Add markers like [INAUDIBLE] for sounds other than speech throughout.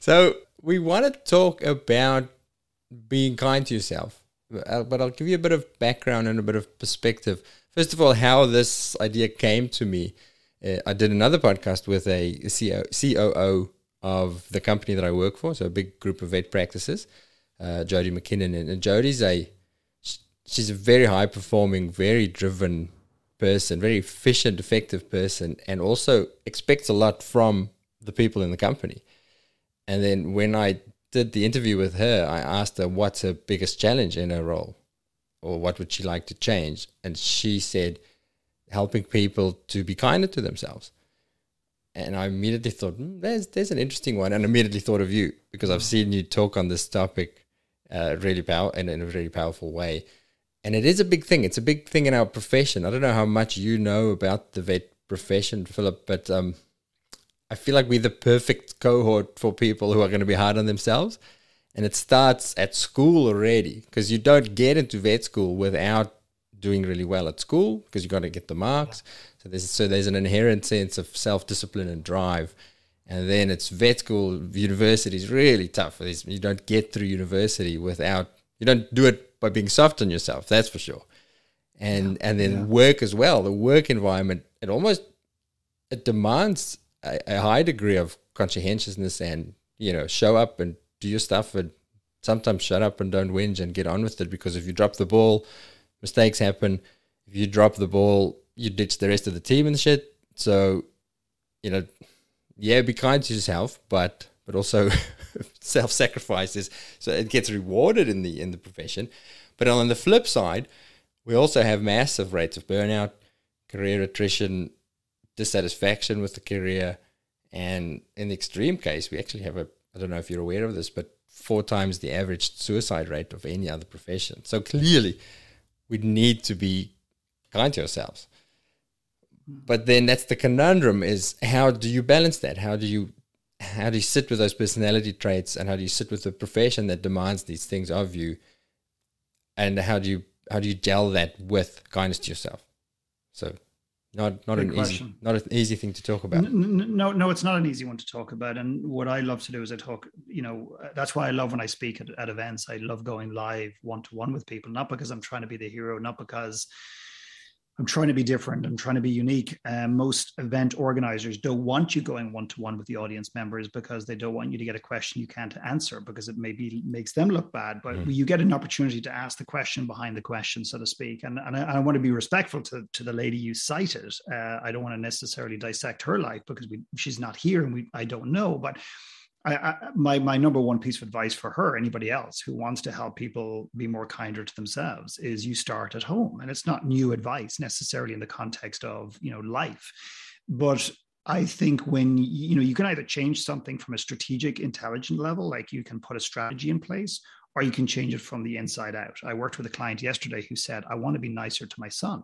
So we want to talk about being kind to yourself, uh, but I'll give you a bit of background and a bit of perspective. First of all, how this idea came to me. Uh, I did another podcast with a COO of the company that I work for, so a big group of vet practices, uh, Jody McKinnon, and, and Jody's a she's a very high performing, very driven person, very efficient, effective person, and also expects a lot from the people in the company. And then when I did the interview with her, I asked her what's her biggest challenge in her role or what would she like to change. And she said, helping people to be kinder to themselves. And I immediately thought, mm, there's, there's an interesting one. And immediately thought of you because I've seen you talk on this topic uh, really power and in a really powerful way. And it is a big thing. It's a big thing in our profession. I don't know how much you know about the vet profession, Philip, but um, I feel like we're the perfect cohort for people who are going to be hard on themselves. And it starts at school already because you don't get into vet school without doing really well at school because you've got to get the marks. So there's so there's an inherent sense of self discipline and drive. And then it's vet school, university is really tough. You don't get through university without you don't do it by being soft on yourself. That's for sure. And yeah, and then yeah. work as well. The work environment it almost it demands a, high degree of conscientiousness and you know show up and do your stuff and sometimes shut up and don't whinge and get on with it because if you drop the ball, mistakes happen. If you drop the ball, you ditch the rest of the team and shit. So, you know, yeah, be kind to yourself, but but also [LAUGHS] self sacrifices so it gets rewarded in the in the profession. But on the flip side, we also have massive rates of burnout, career attrition, dissatisfaction with the career. And in the extreme case, we actually have a, I don't know if you're aware of this, but four times the average suicide rate of any other profession. So clearly, we need to be kind to ourselves. But then that's the conundrum is how do you balance that? How do you how do you sit with those personality traits and how do you sit with the profession that demands these things of you? And how do you how do you gel that with kindness to yourself? So not not Good an question. easy not an easy thing to talk about. No, no, it's not an easy one to talk about. And what I love to do is I talk. You know, that's why I love when I speak at, at events. I love going live one to one with people, not because I'm trying to be the hero, not because I'm trying to be different. I'm trying to be unique. Um, most event organizers don't want you going one to one with the audience members because they don't want you to get a question you can't answer because it maybe makes them look bad. But mm. you get an opportunity to ask the question behind the question, so to speak. And, and I, I want to be respectful to, to the lady you cited. Uh, I don't want to necessarily dissect her life because we, she's not here and we I don't know. But I, I, my my number one piece of advice for her, anybody else who wants to help people be more kinder to themselves, is you start at home, and it's not new advice necessarily in the context of you know life, but I think when you know you can either change something from a strategic, intelligent level, like you can put a strategy in place, or you can change it from the inside out. I worked with a client yesterday who said, "I want to be nicer to my son."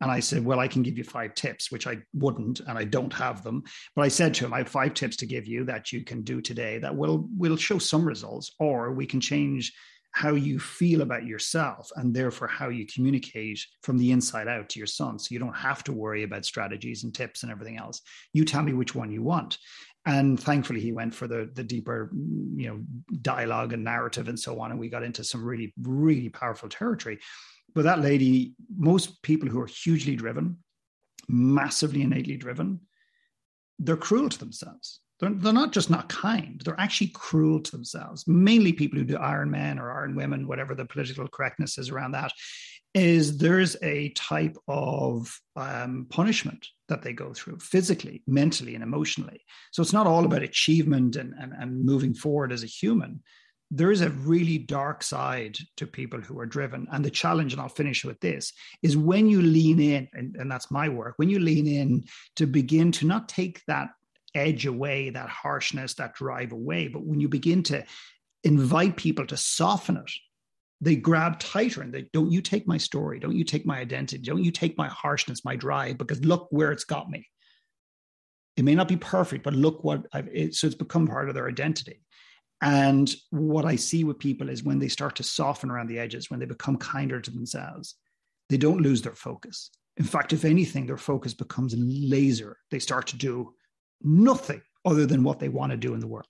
And I said, Well, I can give you five tips, which I wouldn't, and I don't have them. But I said to him, I have five tips to give you that you can do today that will will show some results, or we can change how you feel about yourself and therefore how you communicate from the inside out to your son. So you don't have to worry about strategies and tips and everything else. You tell me which one you want. And thankfully, he went for the the deeper, you know, dialogue and narrative and so on, and we got into some really, really powerful territory. But that lady, most people who are hugely driven, massively innately driven, they're cruel to themselves. They're, they're not just not kind, they're actually cruel to themselves. Mainly people who do Iron Men or Iron Women, whatever the political correctness is around that, is there's a type of um, punishment that they go through physically, mentally, and emotionally. So it's not all about achievement and, and, and moving forward as a human there is a really dark side to people who are driven. And the challenge, and I'll finish with this, is when you lean in, and, and that's my work, when you lean in to begin to not take that edge away, that harshness, that drive away, but when you begin to invite people to soften it, they grab tighter and they don't you take my story, don't you take my identity, don't you take my harshness, my drive, because look where it's got me. It may not be perfect, but look what I've, it, so it's become part of their identity. And what I see with people is when they start to soften around the edges, when they become kinder to themselves, they don't lose their focus. In fact, if anything, their focus becomes a laser. They start to do nothing other than what they want to do in the world.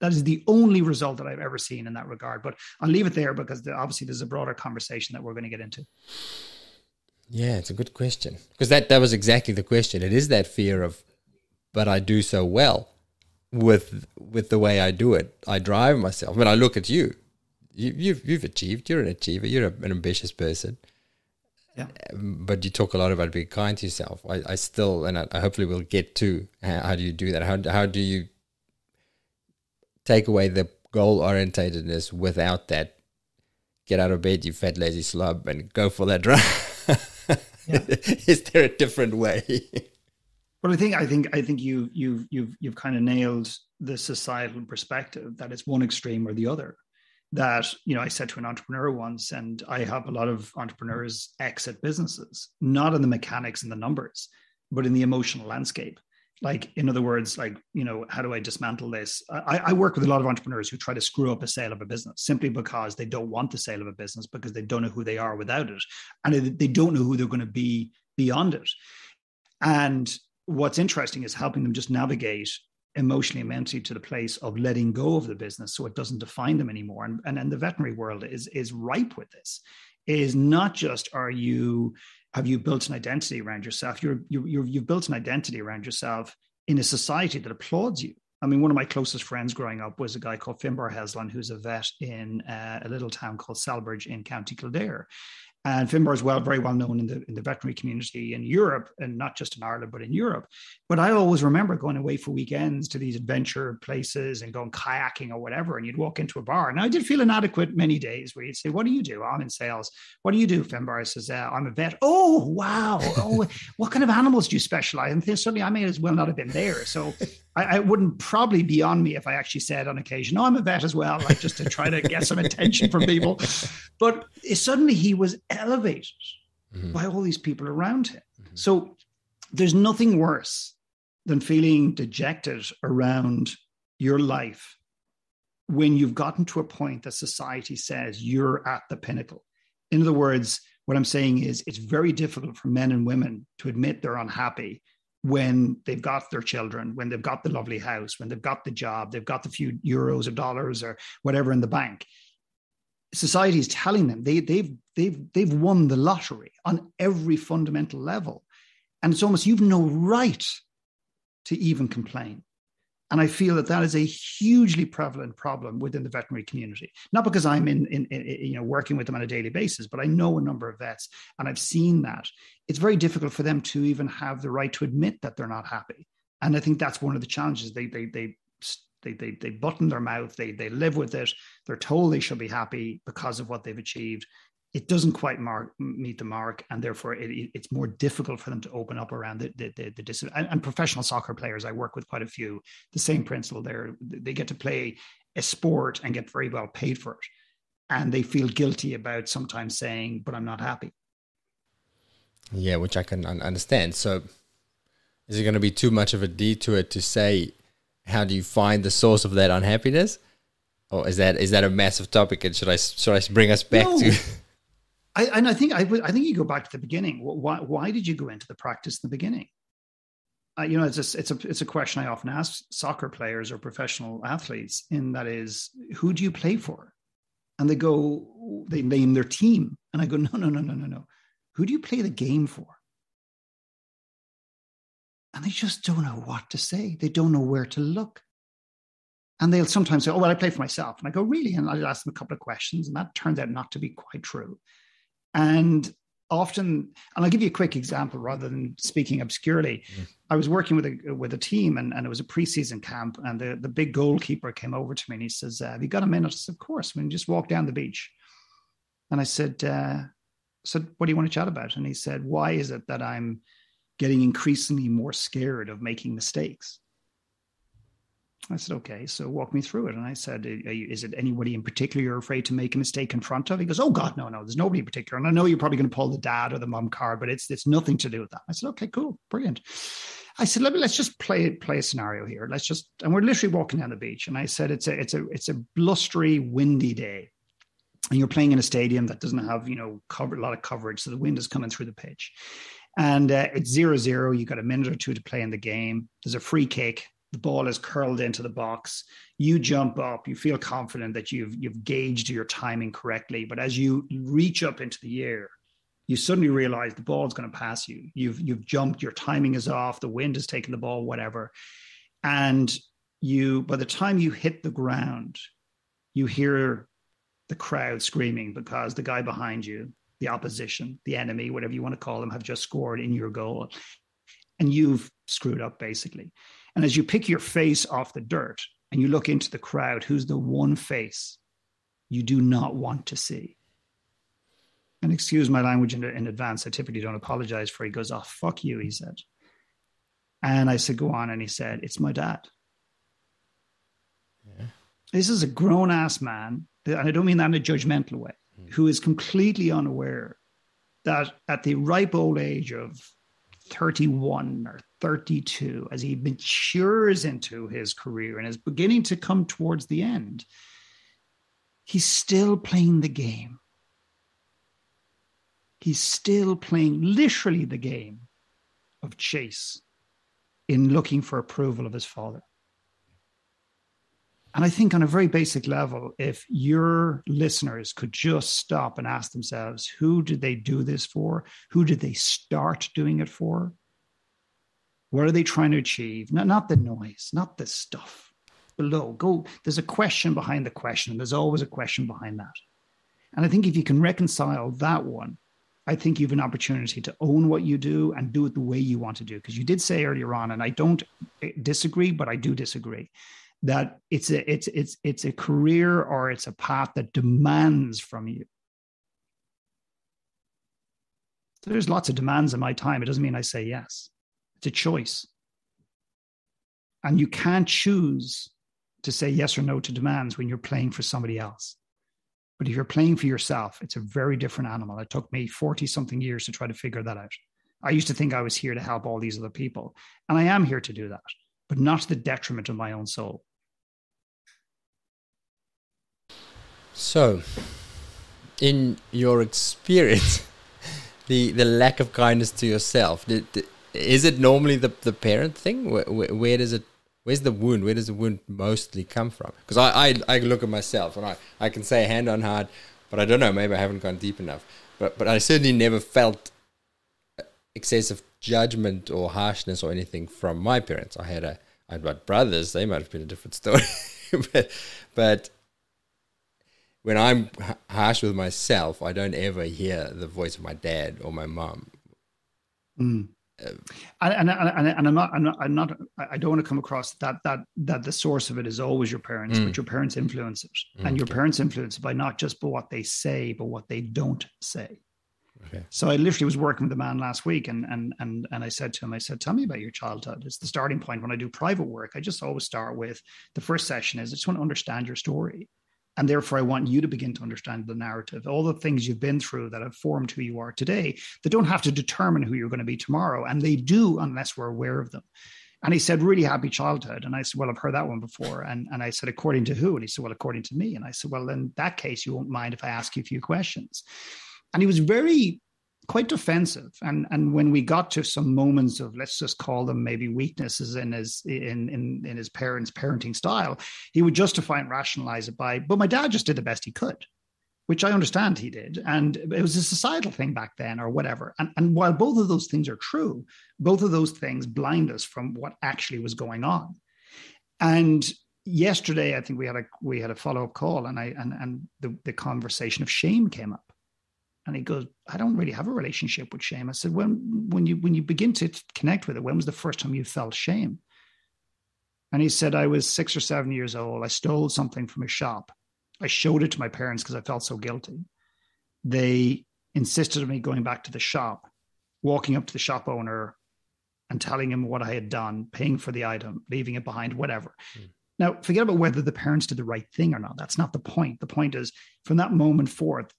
That is the only result that I've ever seen in that regard. But I'll leave it there because obviously there's a broader conversation that we're going to get into. Yeah, it's a good question because that that was exactly the question. It is that fear of, but I do so well with with the way I do it. I drive myself. When I look at you, you you've you've achieved. You're an achiever. You're a, an ambitious person. Yeah. But you talk a lot about being kind to yourself. I, I still, and I, I hopefully will get to how, how do you do that? How how do you take away the goal orientatedness without that? Get out of bed, you fat lazy slob, and go for that [LAUGHS] drive. Yeah. Is there a different way? Well, I think I think I think you you've you've you've kind of nailed the societal perspective that it's one extreme or the other. That you know, I said to an entrepreneur once, and I have a lot of entrepreneurs exit businesses, not in the mechanics and the numbers, but in the emotional landscape. Like, in other words, like you know, how do I dismantle this? I, I work with a lot of entrepreneurs who try to screw up a sale of a business simply because they don't want the sale of a business because they don't know who they are without it, and they don't know who they're going to be beyond it. And what's interesting is helping them just navigate emotionally and mentally to the place of letting go of the business so it doesn't define them anymore. And and, and the veterinary world is is ripe with this. Is not just are you have you built an identity around yourself? You're, you you're you've built an identity around yourself in a society that applauds you. I mean, one of my closest friends growing up was a guy called Finbar Heslin, who's a vet in uh, a little town called Celbridge in County Kildare. And Finbar is well, very well known in the in the veterinary community in Europe, and not just in Ireland, but in Europe. But I always remember going away for weekends to these adventure places and going kayaking or whatever. And you'd walk into a bar, and I did feel inadequate many days. Where you'd say, "What do you do? I'm in sales. What do you do?" Finbar says, uh, "I'm a vet." Oh, wow! Oh, what kind of animals do you specialize? And suddenly, I may as well not have been there. So I, I, wouldn't probably be on me if I actually said on occasion, "No, I'm a vet as well," like just to try to get some attention from people. But suddenly he was elevated mm-hmm. by all these people around him. Mm-hmm. So there's nothing worse than feeling dejected around your life when you've gotten to a point that society says you're at the pinnacle. In other words, what I'm saying is it's very difficult for men and women to admit they're unhappy when they've got their children, when they've got the lovely house, when they've got the job, they've got the few euros or dollars or whatever in the bank. Society is telling them they, they've they've they've won the lottery on every fundamental level, and it's almost you've no right to even complain. And I feel that that is a hugely prevalent problem within the veterinary community. Not because I'm in, in, in, you know working with them on a daily basis, but I know a number of vets, and I've seen that it's very difficult for them to even have the right to admit that they're not happy. And I think that's one of the challenges. They they they they they, they button their mouth. They they live with it. They're told they should be happy because of what they've achieved, it doesn't quite mark, meet the mark, and therefore it, it's more difficult for them to open up around the the, the, the dis- and, and, professional soccer players. I work with quite a few. The same principle there. They get to play a sport and get very well paid for it, and they feel guilty about sometimes saying, "But I'm not happy." Yeah, which I can understand. So, is it going to be too much of a detour to say, how do you find the source of that unhappiness? Or is that is that a massive topic? And should I should I bring us back no. to? [LAUGHS] I, and I think I, I think you go back to the beginning. Why, why did you go into the practice in the beginning? Uh, you know, it's a, it's a it's a question I often ask soccer players or professional athletes. In that is, who do you play for? And they go, they name their team, and I go, [LAUGHS] no, no, no, no, no, no. Who do you play the game for? And they just don't know what to say. They don't know where to look. And they'll sometimes say, Oh, well, I play for myself. And I go, Really? And I'll ask them a couple of questions. And that turns out not to be quite true. And often, and I'll give you a quick example rather than speaking obscurely. Mm. I was working with a with a team, and, and it was a preseason camp, and the, the big goalkeeper came over to me and he says, uh, "Have you got a minute?" I said, "Of course." We just walk down the beach, and I said, uh, "said What do you want to chat about?" And he said, "Why is it that I'm getting increasingly more scared of making mistakes?" I said, okay, so walk me through it. And I said, is it anybody in particular you're afraid to make a mistake in front of? He goes, oh God, no, no, there's nobody in particular. And I know you're probably going to pull the dad or the mom card, but it's it's nothing to do with that. I said, okay, cool, brilliant. I said, let me let's just play play a scenario here. Let's just and we're literally walking down the beach. And I said, it's a it's a it's a blustery, windy day. And you're playing in a stadium that doesn't have, you know, cover a lot of coverage. So the wind is coming through the pitch. And uh, it's zero zero. You got a minute or two to play in the game. There's a free kick the ball is curled into the box. You jump up, you feel confident that you've you've gauged your timing correctly. But as you reach up into the air, you suddenly realize the ball's going to pass you. You've you've jumped, your timing is off, the wind has taken the ball, whatever. And you by the time you hit the ground, you hear the crowd screaming because the guy behind you, the opposition, the enemy, whatever you want to call them, have just scored in your goal. And you've screwed up basically. And as you pick your face off the dirt and you look into the crowd, who's the one face you do not want to see? And excuse my language in, in advance. I typically don't apologize for. He goes, "Oh fuck you," he said. And I said, "Go on." And he said, "It's my dad." Yeah. This is a grown ass man, and I don't mean that in a judgmental way, mm. who is completely unaware that at the ripe old age of 31 or 32, as he matures into his career and is beginning to come towards the end, he's still playing the game. He's still playing literally the game of chase in looking for approval of his father. And I think, on a very basic level, if your listeners could just stop and ask themselves, who did they do this for? Who did they start doing it for? What are they trying to achieve? Not, not the noise, not the stuff below. Go, there's a question behind the question. And there's always a question behind that. And I think if you can reconcile that one, I think you have an opportunity to own what you do and do it the way you want to do. Because you did say earlier on, and I don't eh, disagree, but I do disagree that it's a it's it's it's a career or it's a path that demands from you. There's lots of demands in my time. It doesn't mean i say yes. It's a choice. And you can't choose to say yes or no to demands when you're playing for somebody else. But if you're playing for yourself it's a very different animal. It took me 40 something years to try to figure that out. I used to think i was here to help all these other people and i am here to do that but not to the detriment of my own soul So, in your experience, [LAUGHS] the the lack of kindness to yourself, did, is it normally the the parent thing? Where, where, where, does it? Where's the wound? Where does the wound mostly come from? Because I, I I look at myself and I I can say hand on heart, but I don't know. Maybe I haven't gone deep enough. But but I certainly never felt uh, excessive judgment or harshness or anything from my parents. I had a I had brothers. They might have been a different story, [LAUGHS] but but when I'm harsh with myself, I don't ever hear the voice of my dad or my mom. Mm. Uh, and, and, and, and, I'm not, I'm not, I'm not, I don't want to come across that, that, that the source of it is always your parents, mm. but your parents influence it. Mm, and your parents influence it by not just by what they say, but what they don't say. Okay. So I literally was working with a man last week and, and, and, and I said to him, I said, tell me about your childhood. It's the starting point. When I do private work, I just always start with the first session is I just want to understand your story. And therefore, I want you to begin to understand the narrative, all the things you've been through that have formed who you are today, that don't have to determine who you're going to be tomorrow. And they do unless we're aware of them. And he said, really happy childhood. And I said, well, I've heard that one before. And, and I said, according to who? And he said, well, according to me. And I said, well, in that case, you won't mind if I ask you a few questions. And he was very quite defensive. And and when we got to some moments of let's just call them maybe weaknesses in his in in in his parents' parenting style, he would justify and rationalize it by, but my dad just did the best he could. Which I understand he did. And it was a societal thing back then or whatever. And, and while both of those things are true, both of those things blind us from what actually was going on. And yesterday, I think we had a we had a follow-up call and I and and the, the conversation of shame came up and he goes, I don't really have a relationship with shame. I said, when when you when you begin to connect with it, when was the first time you felt shame? And he said, I was six or seven years old. I stole something from a shop. I showed it to my parents because I felt so guilty. They insisted on me going back to the shop, walking up to the shop owner and telling him what I had done, paying for the item, leaving it behind, whatever. Mm. Now, forget about whether the parents did the right thing or not. That's not the point. The point is, from that moment forth,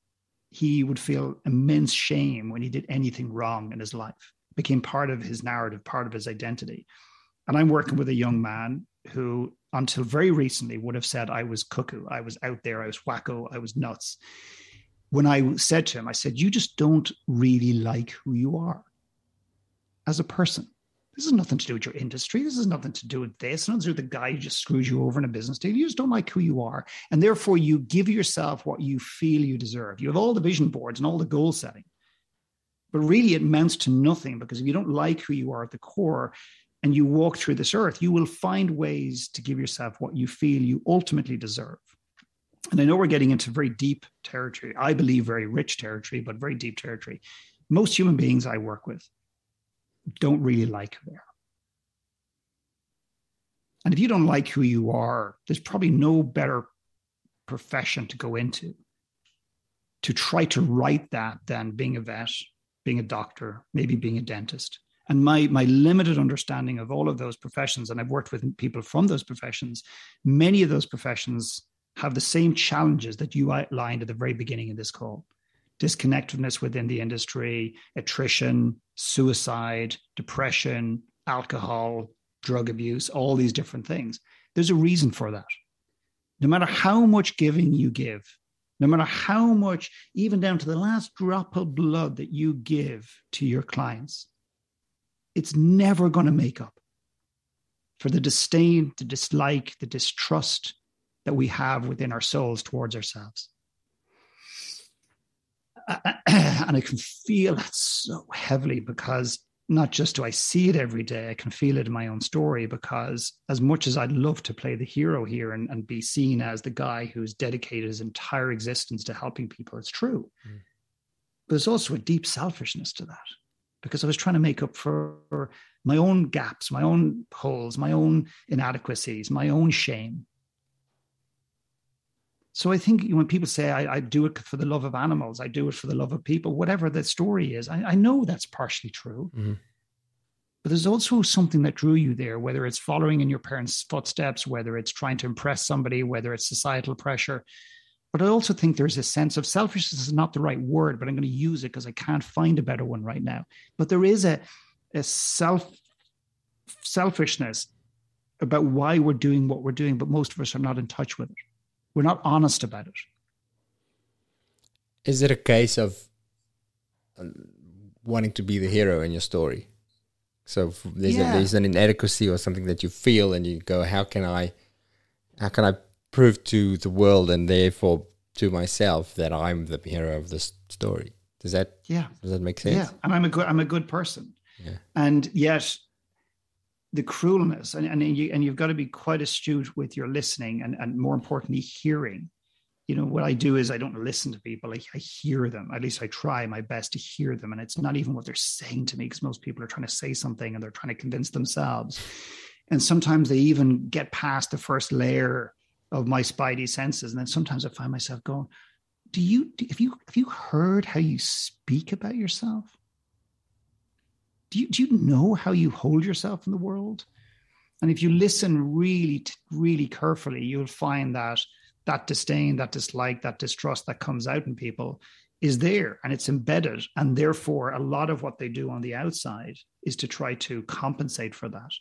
he would feel immense shame when he did anything wrong in his life. It became part of his narrative, part of his identity. And I'm working with a young man who, until very recently, would have said I was cuckoo, I was out there, I was wacko, I was nuts. When I said to him, I said, You just don't really like who you are as a person. This has nothing to do with your industry. This has nothing to do with this. Nothing to do with the guy who just screws you over in a business deal. You just don't like who you are. And therefore, you give yourself what you feel you deserve. You have all the vision boards and all the goal setting. But really, it amounts to nothing because if you don't like who you are at the core and you walk through this earth, you will find ways to give yourself what you feel you ultimately deserve. And I know we're getting into very deep territory. I believe very rich territory, but very deep territory. Most human beings I work with don't really like there. And if you don't like who you are, there's probably no better profession to go into to try to write that than being a vet, being a doctor, maybe being a dentist. And my, my limited understanding of all of those professions, and I've worked with people from those professions, many of those professions have the same challenges that you outlined at the very beginning of this call disconnectedness within the industry, attrition, suicide, depression, alcohol, drug abuse, all these different things. There's a reason for that. No matter how much giving you give, no matter how much, even down to the last drop of blood that you give to your clients, it's never going to make up for the disdain, the dislike, the distrust that we have within our souls towards ourselves. [CLEARS THROAT] and I can feel that so heavily because not just do I see it every day, I can feel it in my own story because as much as I'd love to play the hero here and, and be seen as the guy who's dedicated his entire existence to helping people, it's true. Mm. But there's also a deep selfishness to that because I was trying to make up for my own gaps, my own holes, my own inadequacies, my own shame. So I think when people say I, I, do it for the love of animals, I do it for the love of people, whatever the story is, I, I know that's partially true. Mm-hmm. But there's also something that drew you there, whether it's following in your parents' footsteps, whether it's trying to impress somebody, whether it's societal pressure. But I also think there's a sense of selfishness is not the right word, but I'm going to use it because I can't find a better one right now. But there is a, a self selfishness about why we're doing what we're doing, but most of us are not in touch with it. We're not honest about it. Is it a case of uh, wanting to be the hero in your story? So there's yeah. a, there's an inadequacy or something that you feel, and you go, "How can I, how can I prove to the world and therefore to myself that I'm the hero of this story?" Does that yeah? Does that make sense? Yeah, and I'm a good I'm a good person. Yeah. And yet the cruelness and, and you and you've got to be quite astute with your listening and, and more importantly hearing. You know what i do is i don't listen to people I, I hear them. At least i try my best to hear them and it's not even what they're saying to me because most people are trying to say something and they're trying to convince themselves. And sometimes they even get past the first layer of my spidey senses and then sometimes i find myself going do you have you have you heard how you speak about yourself do you, do you know how you hold yourself in the world? And if you listen really, really carefully, you'll find that that disdain, that dislike, that distrust that comes out in people is there and it's embedded. And therefore, a lot of what they do on the outside is to try to compensate for that.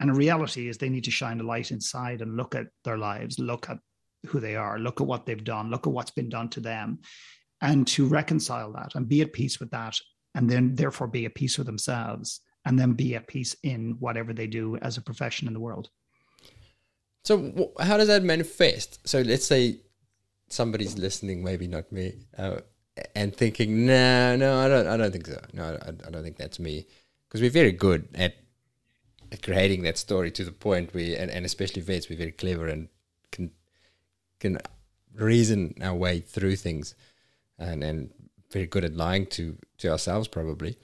And the reality is they need to shine a light inside and look at their lives, look at who they are, look at what they've done, look at what's been done to them, and to reconcile that and be at peace with that and then therefore be at peace with themselves and then be at peace in whatever they do as a profession in the world. So, how does that manifest? So, let's say somebody's listening, maybe not me, uh, and thinking, "No, no, I don't, I don't think so. No, I, I don't think that's me," because we're very good at, at creating that story to the point where, and, and especially vets, we're very clever and can can reason our way through things, and and very good at lying to to ourselves probably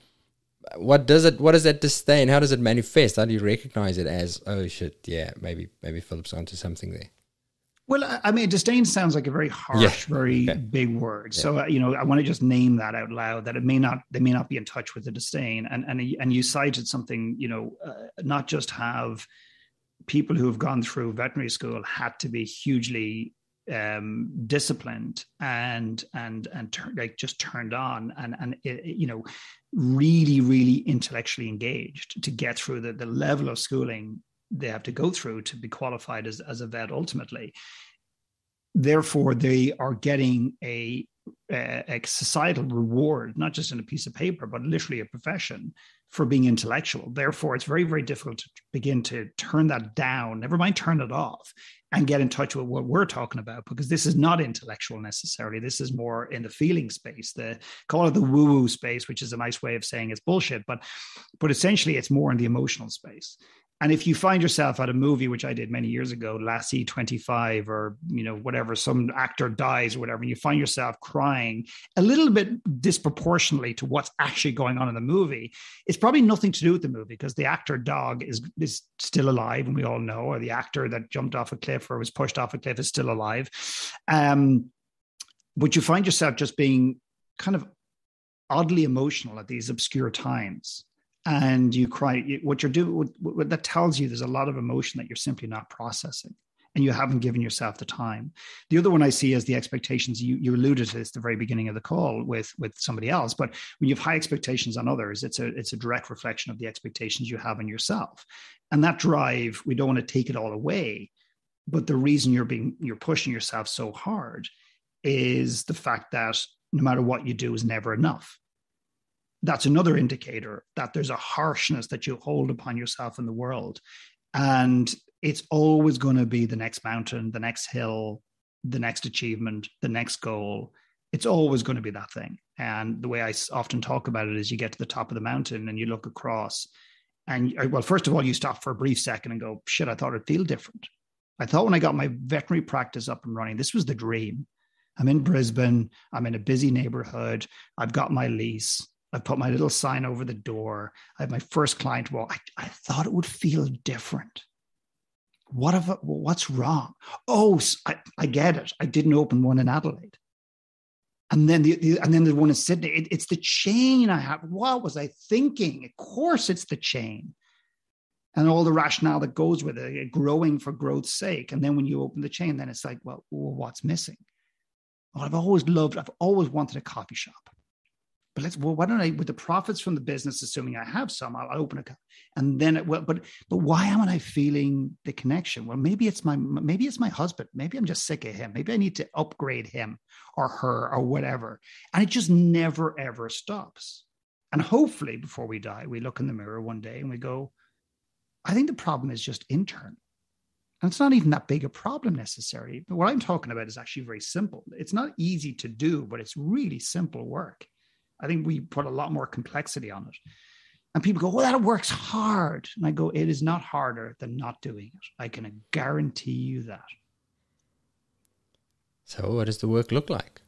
what does it what does that disdain how does it manifest how do you recognize it as oh shit yeah maybe maybe philip's onto something there well i mean disdain sounds like a very harsh yeah. very okay. big word yeah. so uh, you know i want to just name that out loud that it may not they may not be in touch with the disdain and and and you cited something you know uh, not just have people who have gone through veterinary school had to be hugely um, disciplined and and and like just turned on and and it, you know really really intellectually engaged to get through the, the level of schooling they have to go through to be qualified as, as a vet ultimately. Therefore they are getting a, a, a societal reward not just in a piece of paper but literally a profession for being intellectual. Therefore, it's very, very difficult to begin to turn that down, never mind turn it off, and get in touch with what we're talking about, because this is not intellectual necessarily. This is more in the feeling space, the call it the woo-woo space, which is a nice way of saying it's bullshit, but but essentially it's more in the emotional space and if you find yourself at a movie which i did many years ago lassie 25 or you know whatever some actor dies or whatever and you find yourself crying a little bit disproportionately to what's actually going on in the movie it's probably nothing to do with the movie because the actor dog is is still alive and we all know or the actor that jumped off a cliff or was pushed off a cliff is still alive. Um, but you find yourself just being kind of oddly emotional at these obscure times and you cry what you're doing what, what that tells you there's a lot of emotion that you're simply not processing and you haven't given yourself the time. The other one i see is the expectations you, you alluded to this at the very beginning of the call with with somebody else but when you have high expectations on others it's a it's a direct reflection of the expectations you have on yourself. And that drive we don't want to take it all away but the reason you're being you're pushing yourself so hard is the fact that no matter what you do is never enough that's another indicator that there's a harshness that you hold upon yourself in the world. And it's always going to be the next mountain, the next hill, the next achievement, the next goal. It's always going to be that thing. And the way I often talk about it is you get to the top of the mountain and you look across. And uh, well, first of all, you stop for a brief second and go, shit, I thought it'd feel different. I thought when I got my veterinary practice up and running, this was the dream. I'm in Brisbane. I'm in a busy neighborhood. I've got my lease. I've put my little sign over the door. I have my first client walk. I, I thought it would feel different. What if, what's wrong? Oh, I, I get it. I didn't open one in Adelaide. And then the, the and then the one in Sydney. It, it's the chain I have. What was I thinking? Of course, it's the chain, and all the rationale that goes with it, growing for growth's sake. And then when you open the chain, then it's like, well, what's missing? Well, I've always loved. I've always wanted a coffee shop but let's well why don't i with the profits from the business assuming i have some i'll, I'll open a cup. and then it, well but but why am i feeling the connection well maybe it's my maybe it's my husband maybe i'm just sick of him maybe i need to upgrade him or her or whatever and it just never ever stops and hopefully before we die we look in the mirror one day and we go i think the problem is just internal and it's not even that big a problem necessarily. But what I'm talking about is actually very simple. It's not easy to do, but it's really simple work. I think we put a lot more complexity on it. And people go, well, that works hard. And I go, it is not harder than not doing it. I can guarantee you that. So, what does the work look like?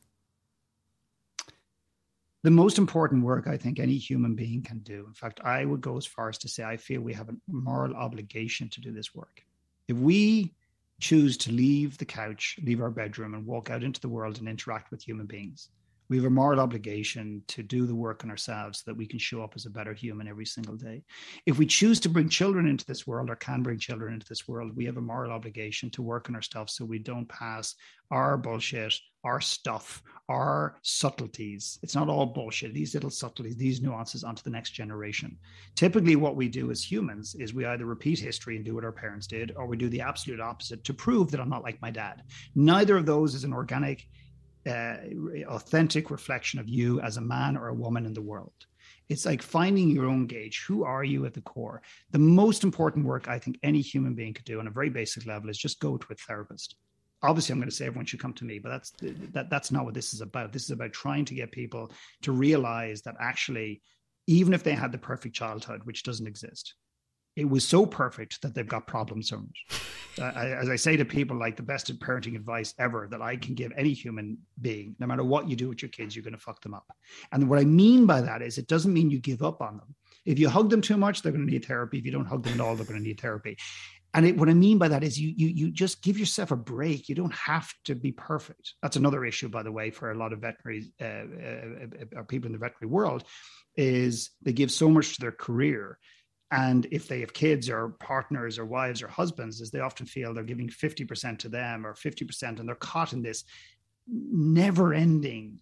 The most important work I think any human being can do. In fact, I would go as far as to say I feel we have a moral obligation to do this work. If we choose to leave the couch, leave our bedroom, and walk out into the world and interact with human beings, we have a moral obligation to do the work on ourselves so that we can show up as a better human every single day. If we choose to bring children into this world or can bring children into this world, we have a moral obligation to work on ourselves so we don't pass our bullshit, our stuff, our subtleties. It's not all bullshit, these little subtleties, these nuances onto the next generation. Typically, what we do as humans is we either repeat history and do what our parents did, or we do the absolute opposite to prove that I'm not like my dad. Neither of those is an organic uh, authentic reflection of you as a man or a woman in the world. It's like finding your own gauge. Who are you at the core? The most important work I think any human being could do on a very basic level is just go to a therapist. Obviously, I'm going to say everyone should come to me, but that's that, that's not what this is about. This is about trying to get people to realize that actually, even if they had the perfect childhood, which doesn't exist, it was so perfect that they've got problems from it. Uh, as I say to people, like the best parenting advice ever that I can give any human being, no matter what you do with your kids, you're going to fuck them up. And what I mean by that is it doesn't mean you give up on them. If you hug them too much, they're going to need therapy. If you don't hug them at all, they're going to need therapy. And it, what I mean by that is you, you, you just give yourself a break. You don't have to be perfect. That's another issue, by the way, for a lot of veterinary uh, uh, uh people in the veterinary world, is they give so much to their career and if they have kids or partners or wives or husbands, is they often feel they're giving 50% to them or 50%, and they're caught in this never ending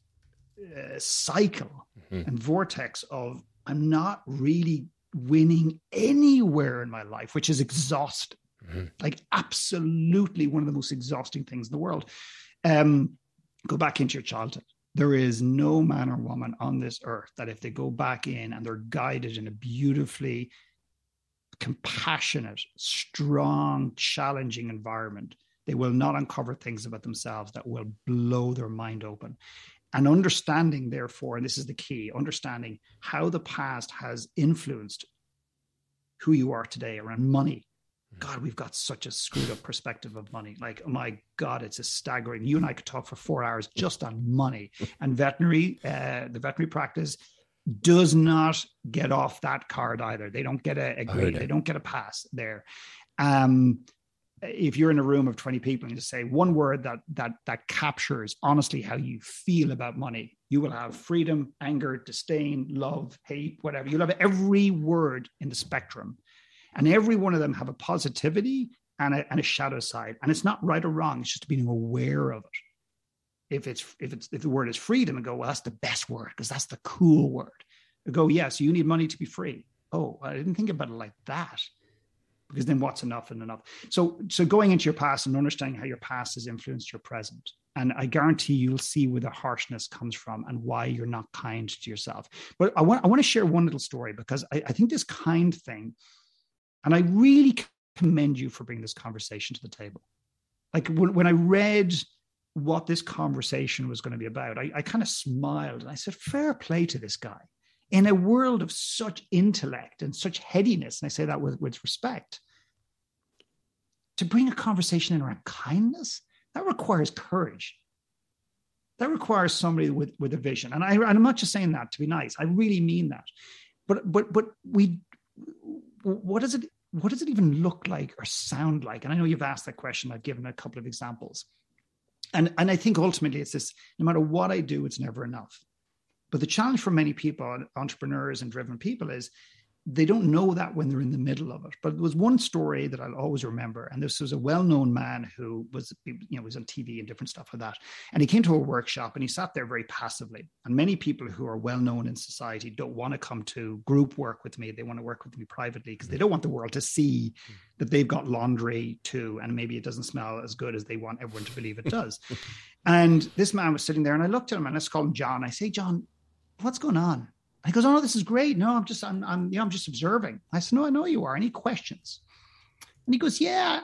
uh, cycle mm-hmm. and vortex of, I'm not really winning anywhere in my life, which is exhausting. Mm-hmm. Like, absolutely one of the most exhausting things in the world. Um, go back into your childhood. there is no man or woman on this earth that if they go back in and they're guided in a beautifully compassionate, strong, challenging environment, they will not uncover things about themselves that will blow their mind open. And understanding, therefore, and this is the key understanding how the past has influenced who you are today around money, God, we've got such a screwed up perspective of money. Like, oh my God, it's a staggering. You and I could talk for four hours just on money. [LAUGHS] And veterinary, uh, the veterinary practice does not get off that card either. They don't get a, a grade, they don't get a pass there. Um, if you're in a room of 20 people and you say one word that that that captures honestly how you feel about money you will have freedom anger disdain love hate whatever you'll have every word in the spectrum and every one of them have a positivity and a, and a shadow side. And it's not right or wrong. It's just being aware of it. If it's if it's if the word is freedom, and go, well, that's the best word because that's the cool word. I go, yes, you need money to be free. Oh, I didn't think about it like that. Because then what's enough and enough? So so going into your past and understanding how your past has influenced your present. And I guarantee you'll see where the harshness comes from and why you're not kind to yourself. But I want I want to share one little story because I, I think this kind thing and I really commend you for bringing this conversation to the table. Like when, when I read what this conversation was going to be about, I, I kind of smiled and I said, fair play to this guy. In a world of such intellect and such headiness, and I say that with, with respect, to bring a conversation in around kindness, that requires courage. That requires somebody with, with a vision. And, I, I'm not just saying that to be nice. I really mean that. But but but we what does it what does it even look like or sound like? And I know you've asked that question. I've given a couple of examples. And, and I think ultimately it's this no matter what I do, it's never enough. But the challenge for many people, entrepreneurs and driven people, is they don't know that when they're in the middle of it. But there was one story that I'll always remember, and this was a well-known man who was, you know, was on TV and different stuff like that. And he came to a workshop and he sat there very passively. And many people who are well-known in society don't want to come to group work with me. They want to work with me privately because they don't want the world to see mm. that they've got laundry too, and maybe it doesn't smell as good as they want everyone to believe it does. [LAUGHS] and this man was sitting there, and I looked at him and I called him John. I say, John, what's going on? He goes, "Oh no, this is great. No, I'm just, I'm, I'm, you know, I'm just observing." I said, "No, I know you are. Any questions?" And he goes, "Yeah."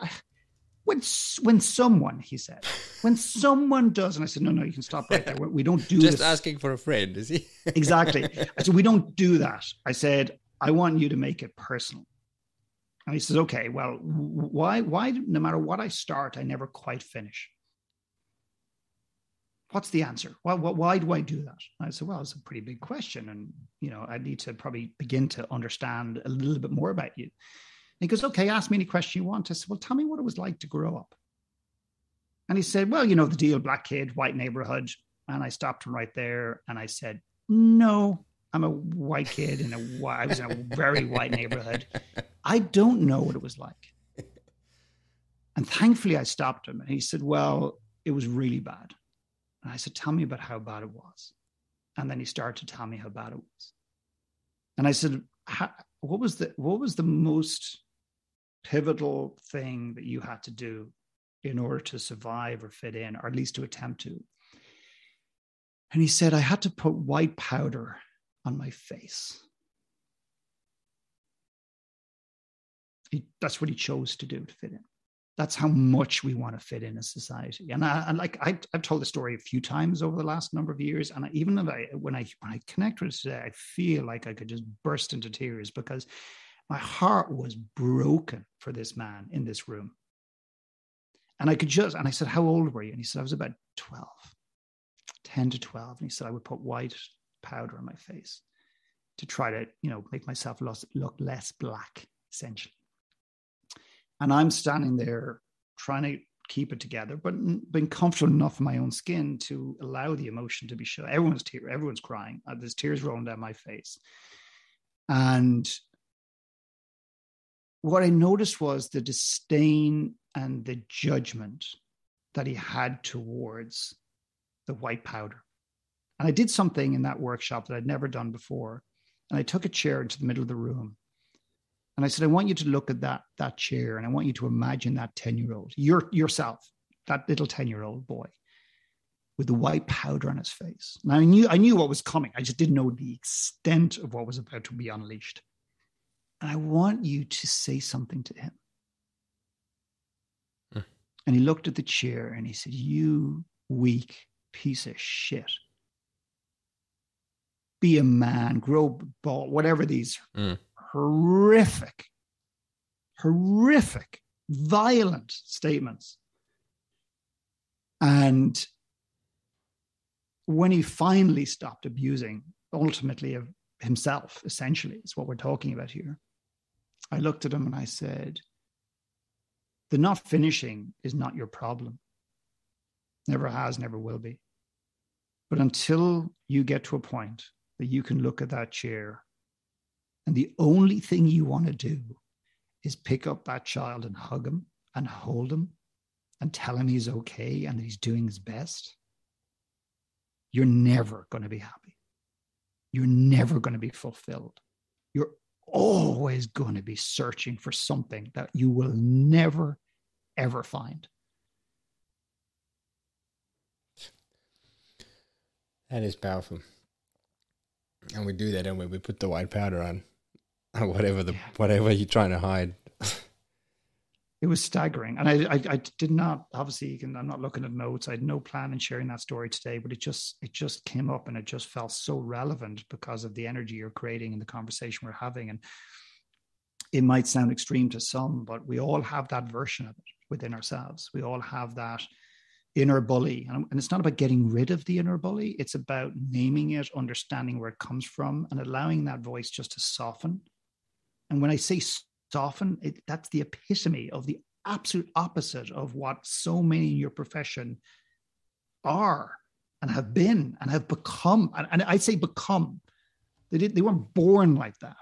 When when someone, he said, when someone does, and I said, "No, no, you can stop right there. We don't do [LAUGHS] just this. asking for a friend, is he? [LAUGHS] exactly. I said, "We don't do that." I said, "I want you to make it personal." And he says, "Okay, well, why, why, no matter what I start, I never quite finish." What's the answer? Why, why do I do that? And I said, well, it's a pretty big question. And, you know, I need to probably begin to understand a little bit more about you. And he goes, okay, ask me any question you want. I said, well, tell me what it was like to grow up. And he said, well, you know, the deal, black kid, white neighborhood. And I stopped him right there. And I said, no, I'm a white kid and I was in a very white neighborhood. I don't know what it was like. And thankfully I stopped him. And he said, well, it was really bad. And I said, Tell me about how bad it was. And then he started to tell me how bad it was. And I said, What was the what was the most pivotal thing that you had to do in order to survive or fit in, or at least to attempt to? And he said, I had to put white powder on my face. He, that's what he chose to do to fit in that's how much we want to fit in a society. And I, and like I, have told the story a few times over the last number of years, and I, even if I, when I when I connect with it today, I feel like I could just burst into tears because my heart was broken for this man in this room. And I could just, and I said, "How old were you?" And he said, "I was about 12, 10 to 12." And he said, "I would put white powder on my face to try to, you know, make myself look less black, essentially." And I'm standing there trying to keep it together, but being comfortable enough in my own skin to allow the emotion to be shown. Everyone's tear, everyone's crying. Uh, there's tears rolling down my face. And what I noticed was the disdain and the judgment that he had towards the white powder. And I did something in that workshop that I'd never done before. And I took a chair into the middle of the room and I said, I want you to look at that that chair and I want you to imagine that 10 year old, your yourself, that little 10 year old boy. with the white powder on his face. Now I knew I knew what was coming. I just didn't know the extent of what was about to be unleashed. And I want you to say something to him. Hmm. And he looked at the chair and he said, You weak piece of shit. Be a man, grow ball, whatever these mm. Horrific, horrific, violent statements. And when he finally stopped abusing, ultimately of himself, essentially, is what we're talking about here. I looked at him and I said, The not finishing is not your problem. Never has, never will be. But until you get to a point that you can look at that chair and the only thing you want to do is pick up that child and hug him and hold him and tell him he's okay and that he's doing his best, you're never going to be happy. You're never going to be fulfilled. You're always going to be searching for something that you will never, ever find. That is powerful. And we do that, and we? we put the white powder on [LAUGHS] whatever the whatever you're trying to hide. [LAUGHS] it was staggering, and I, I, I did not obviously. I'm not looking at notes. I had no plan in sharing that story today, but it just it just came up, and it just felt so relevant because of the energy you're creating and the conversation we're having. And it might sound extreme to some, but we all have that version of it within ourselves. We all have that inner bully. And, it's not about getting rid of the inner bully, it's about naming it, understanding where it comes from, and allowing that voice just to soften. And when I say soften, it, that's the epitome of the absolute opposite of what so many in your profession are and have been and have become. And, and I say become. They, did, they weren't born like that.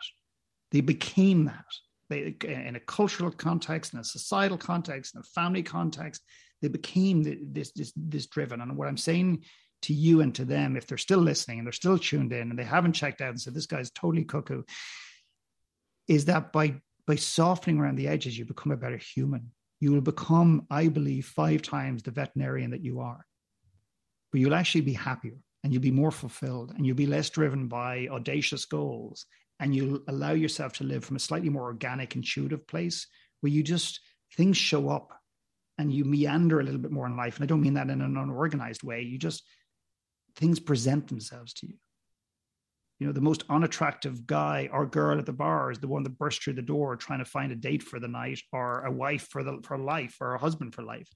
They became that. They, in a cultural context, in a societal context, in a family context, they became this this this driven. And what I'm saying to you and to them, if they're still listening and they're still tuned in and they haven't checked out and said this guy's totally cuckoo, is that by by softening around the edges, you become a better human. You will become, I believe, five times the veterinarian that you are. But you'll actually be happier and you'll be more fulfilled and you'll be less driven by audacious goals and you'll allow yourself to live from a slightly more organic, intuitive place where you just things show up and you meander a little bit more in life. And I don't mean that in an unorganized way. You just, things present themselves to you. You know, the most unattractive guy or girl at the bar is the one that bursts through the door trying to find a date for the night or a wife for the for life or a husband for life.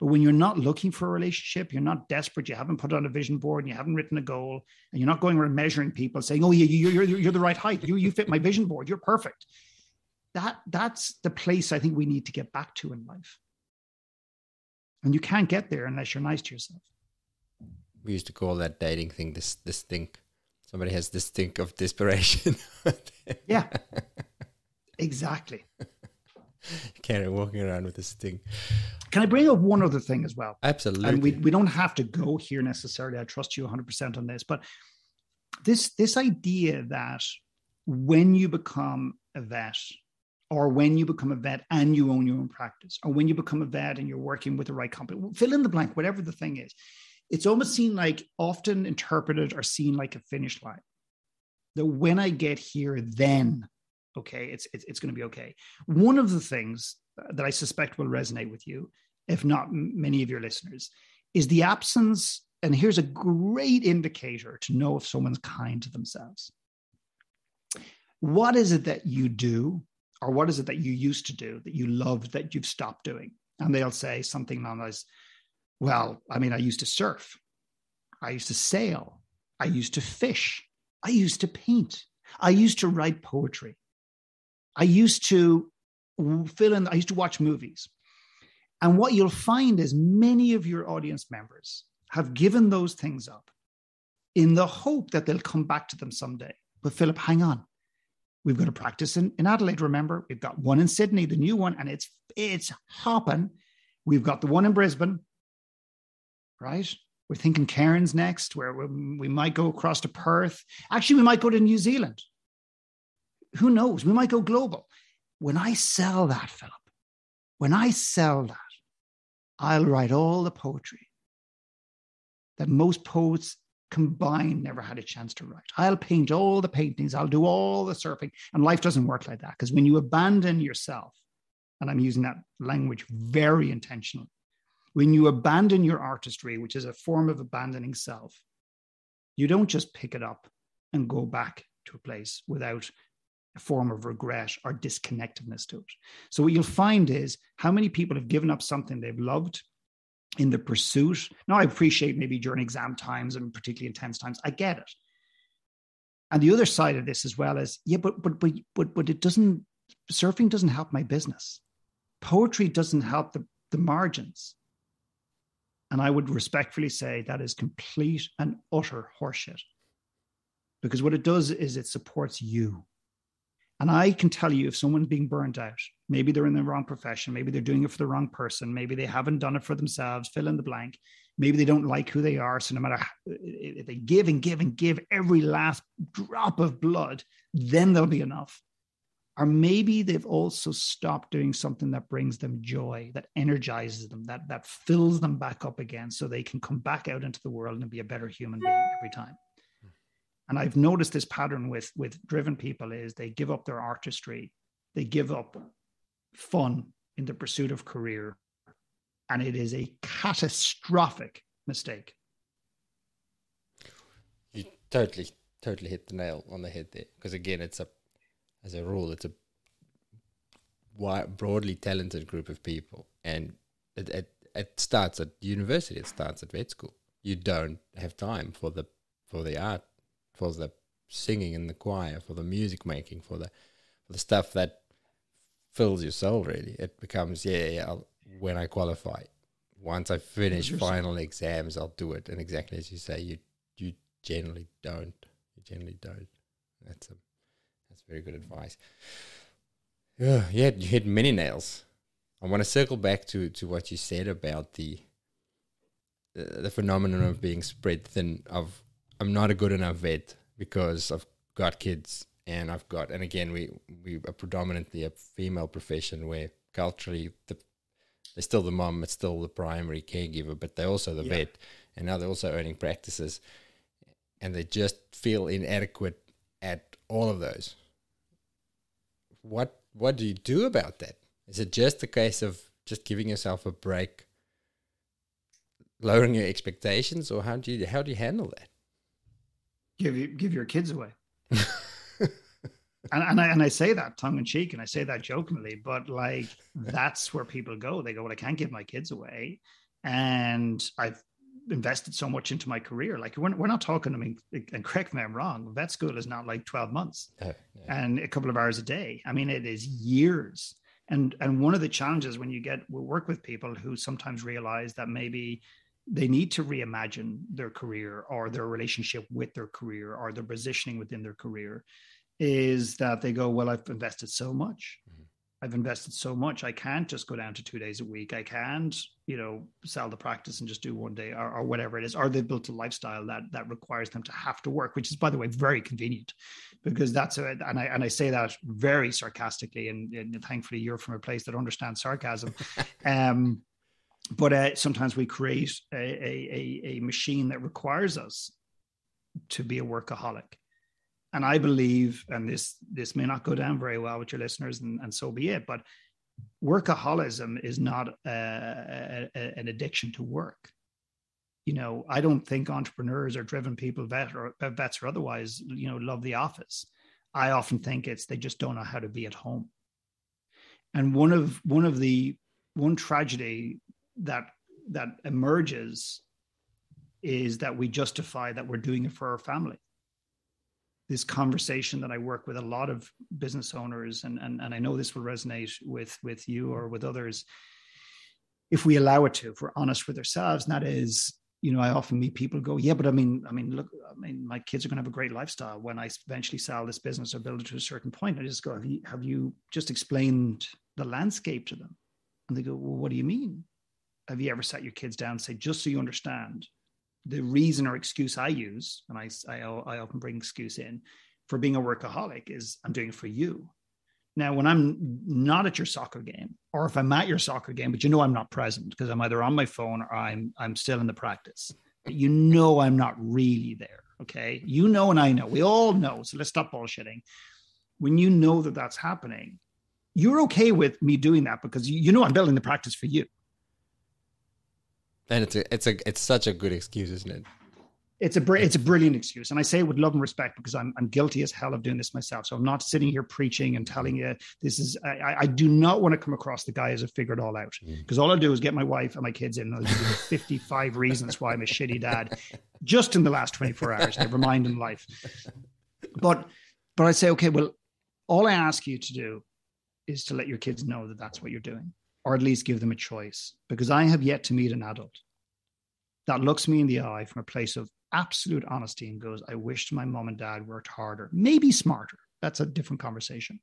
But when you're not looking for a relationship, you're not desperate, you haven't put on a vision board and you haven't written a goal, and you're not going around measuring people saying, oh, yeah, you're, you're, you're the right height. You, you fit my vision board. You're perfect. That, that's the place I think we need to get back to in life. And you can't get there unless you're nice to yourself. We used to call that dating thing this this stink. Somebody has this stink of desperation. [LAUGHS] yeah. Exactly. [LAUGHS] Can't walking around with this thing. Can I bring up one other thing as well? Absolutely. And we, we don't have to go here necessarily. I trust you 100% on this. But this this idea that when you become a vet or when you become a vet and you own your own practice, or when you become a vet and you're working with the right company, fill in the blank, whatever the thing is. It's almost seen like often interpreted or seen like a finish line. That when I get here, then okay, it's it's, it's going to be okay. One of the things that I suspect will resonate with you, if not many of your listeners, is the absence. And here's a great indicator to know if someone's kind to themselves. What is it that you do or what is it that you used to do that you love that you've stopped doing? And they'll say something along those, well, I mean, I used to surf, I used to sail, I used to fish, I used to paint, I used to write poetry, I used to fill in, I used to watch movies. And what you'll find is many of your audience members have given those things up in the hope that they'll come back to them someday. But Philip, hang on. We've got a practice in, in Adelaide, remember? We've got one in Sydney, the new one, and it's it's hopping. We've got the one in Brisbane, right? We're thinking Cairns next, where we, might go across to Perth. Actually, we might go to New Zealand. Who knows? We might go global. When I sell that, Philip, when I sell that, I'll write all the poetry that most poets combined never had a chance to write. I'll paint all the paintings, I'll do all the surfing. And life doesn't work like that because when you abandon yourself, and I'm using that language very intentionally, when you abandon your artistry, which is a form of abandoning self, you don't just pick it up and go back to a place without a form of regret or disconnectedness to it. So, what you'll find is how many people have given up something they've loved in the pursuit. Now, I appreciate maybe during exam times and particularly intense times, I get it. And the other side of this as well is, yeah, but but but but but it doesn't surfing doesn't help my business. Poetry doesn't help the, the margins. And I would respectfully say that is complete and utter horseshit. Because what it does is it supports you. And I can tell you if someone's being burnt out, maybe they're in the wrong profession, maybe they're doing it for the wrong person, maybe they haven't done it for themselves, fill in the blank, maybe they don't like who they are. So no matter if they give and give and give every last drop of blood, then there'll be enough. Or maybe they've also stopped doing something that brings them joy, that energizes them, that, that fills them back up again so they can come back out into the world and be a better human being every time and I've noticed this pattern with with driven people is they give up their artistry, they give up fun in the pursuit of career, and it is a catastrophic mistake. You totally totally hit the nail on the head there because again, it's a as a rule, it's a wide, broadly talented group of people, and it, it it starts at university. It starts at vet school. You don't have time for the for the art for the singing in the choir, for the music making, for the for the stuff that fills your soul. Really, it becomes yeah, yeah. I'll, when I qualify, once I finish final exams, I'll do it. And exactly as you say, you you generally don't. You generally don't. That's a very good advice. Yeah, yeah, you hit many nails. I want to circle back to to what you said about the the, the phenomenon of being spread thin of I'm not a good enough vet because I've got kids and I've got and again we we are predominantly a female profession where culturally the they're still the mom, it's still the primary caregiver, but they're also the yeah. vet, and now they're also earning practices, and they just feel inadequate at all of those. What what do you do about that? Is it just a case of just giving yourself a break, lowering your expectations, or how do you how do you handle that? give you give your kids away. [LAUGHS] and, and I and I say that tongue in cheek and I say that jokingly, but like that's where people go. They go, Well, I can't give my kids away. And I've invested so much into my career. Like we're, we're not talking, I mean, and correct me if I'm wrong, vet school is not like 12 months and a couple of hours a day. I mean, it is years. And and one of the challenges when you get we work with people who sometimes realize that maybe they need to reimagine their career or their relationship with their career or their positioning within their career is that they go well i've invested so much mm-hmm. i've invested so much i can't just go down to two days a week i can't you know sell the practice and just do one day or, or whatever it is or they've built a lifestyle that that requires them to have to work which is by the way very convenient because that's a, and i and i say that very sarcastically and, and thankfully you're from a place that understands sarcasm. [LAUGHS] Um but uh, sometimes we create a, a, a machine that requires us to be a workaholic. And i believe and this this may not go down very well with your listeners and, and so be it but workaholism is not a, a, an addiction to work. You know i don't think entrepreneurs or driven people vet or vets or otherwise you know love the office. I often think it's they just don't know how to be at home. And one of one of the one tragedy that that emerges is that we justify that we're doing it for our family this conversation that I work with a lot of business owners, and, and, and I know this will resonate with, with you or with others, if we allow it to, if we're honest with ourselves, and that is, you know, I often meet people go, yeah, but I mean, I mean, look, I mean, my kids are going to have a great lifestyle when I eventually sell this business or build it to a certain point. I just go, have you, have you just explained the landscape to them? And they go, well, what do you mean? have you ever sat your kids down and say, just so you understand, the reason or excuse I use, and I, I, I often bring excuse in for being a workaholic is I'm doing it for you. Now, when I'm not at your soccer game, or if I'm at your soccer game, but you know I'm not present because I'm either on my phone or I'm I'm still in the practice. you know I'm not really there. Okay. You know, and I know, we all know. So let's stop bullshitting. When you know that that's happening, you're okay with me doing that because you, you know I'm building the practice for you. And it's a, it's a, it's such a good excuse, isn't it? it's a it's a brilliant excuse, and I say it with love and respect because I'm I'm guilty as hell of doing this myself. So I'm not sitting here preaching and telling you this is. I, I do not want to come across the guy as a figured all out because mm. all I'll do is get my wife and my kids in. And I'll give you 55 reasons why I'm a shitty dad, just in the last 24 hours. Never mind in life. But but I say okay, well, all I ask you to do is to let your kids know that that's what you're doing, or at least give them a choice. Because I have yet to meet an adult that looks me in the eye from a place of absolute honesty and goes, I wished my mom and dad worked harder, maybe smarter. That's a different conversation.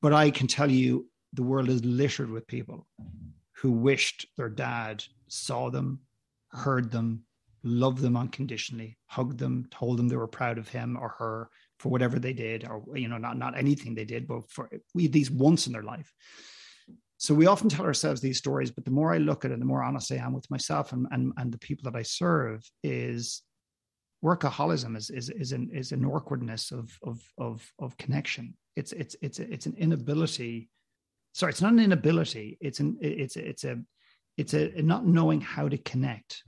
But I can tell you the world is littered with people who wished their dad saw them, heard them, loved them unconditionally, hugged them, told them they were proud of him or her for whatever they did, or you know, not not anything they did, but for at least once in their life. So we often tell ourselves these stories, but the more I look at it, the more honest I am with myself and, and, and the people that I serve is workaholism is, is, is an, is an awkwardness of, of, of, of connection. It's, it's, it's, it's an inability. Sorry, it's not an inability. It's an, it's, it's a, it's a not knowing how to connect.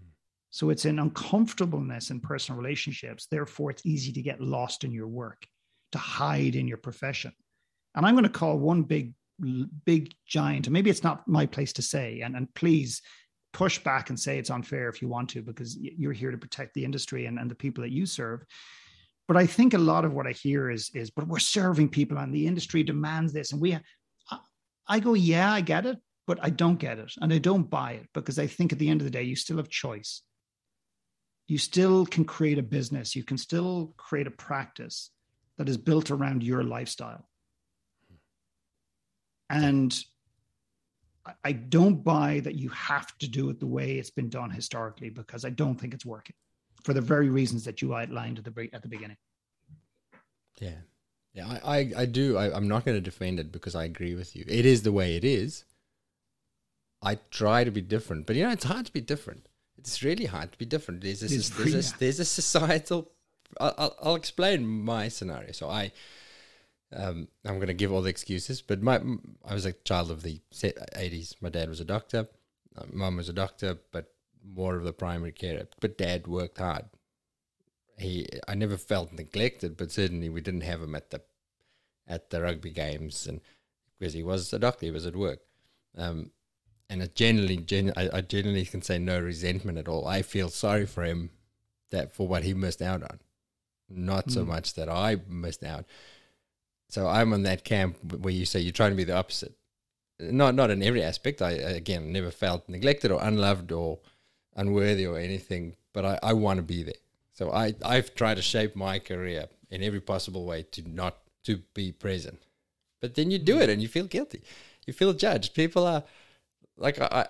So it's an uncomfortableness in personal relationships. Therefore, it's easy to get lost in your work, to hide in your profession. And I'm going to call one big big giant and maybe it's not my place to say and, and please push back and say it's unfair if you want to because you're here to protect the industry and, and the people that you serve. But i think a lot of what i hear is is but we're serving people and the industry demands this and we I, I go yeah i get it but i don't get it and i don't buy it because i think at the end of the day you still have choice. You still can create a business you can still create a practice that is built around your lifestyle and I don't buy that you have to do it the way it's been done historically because I don't think it's working for the very reasons that you outlined at the at the beginning. Yeah, yeah, I I, I do. I, I'm not going to defend it because I agree with you. It is the way it is. I try to be different, but you know it's hard to be different. It's really hard to be different. There's a, there's, a, there's a societal. I'll, I'll explain my scenario. So I um, I'm going to give all the excuses, but my I was a child of the 80s. My dad was a doctor, mum was a doctor, but more of the primary care. But dad worked hard. He I never felt neglected, but certainly we didn't have him at the at the rugby games, and because he was a doctor, he was at work. Um, and it generally, gen, I, I generally can say no resentment at all. I feel sorry for him that for what he missed out on, not mm. so much that I missed out so I'm on that camp where you say you're trying to be the opposite. Not not in every aspect. I again never felt neglected or unloved or unworthy or anything, but I, I want to be there. So I I've tried to shape my career in every possible way to not to be present. But then you do it and you feel guilty. You feel judged. People are like I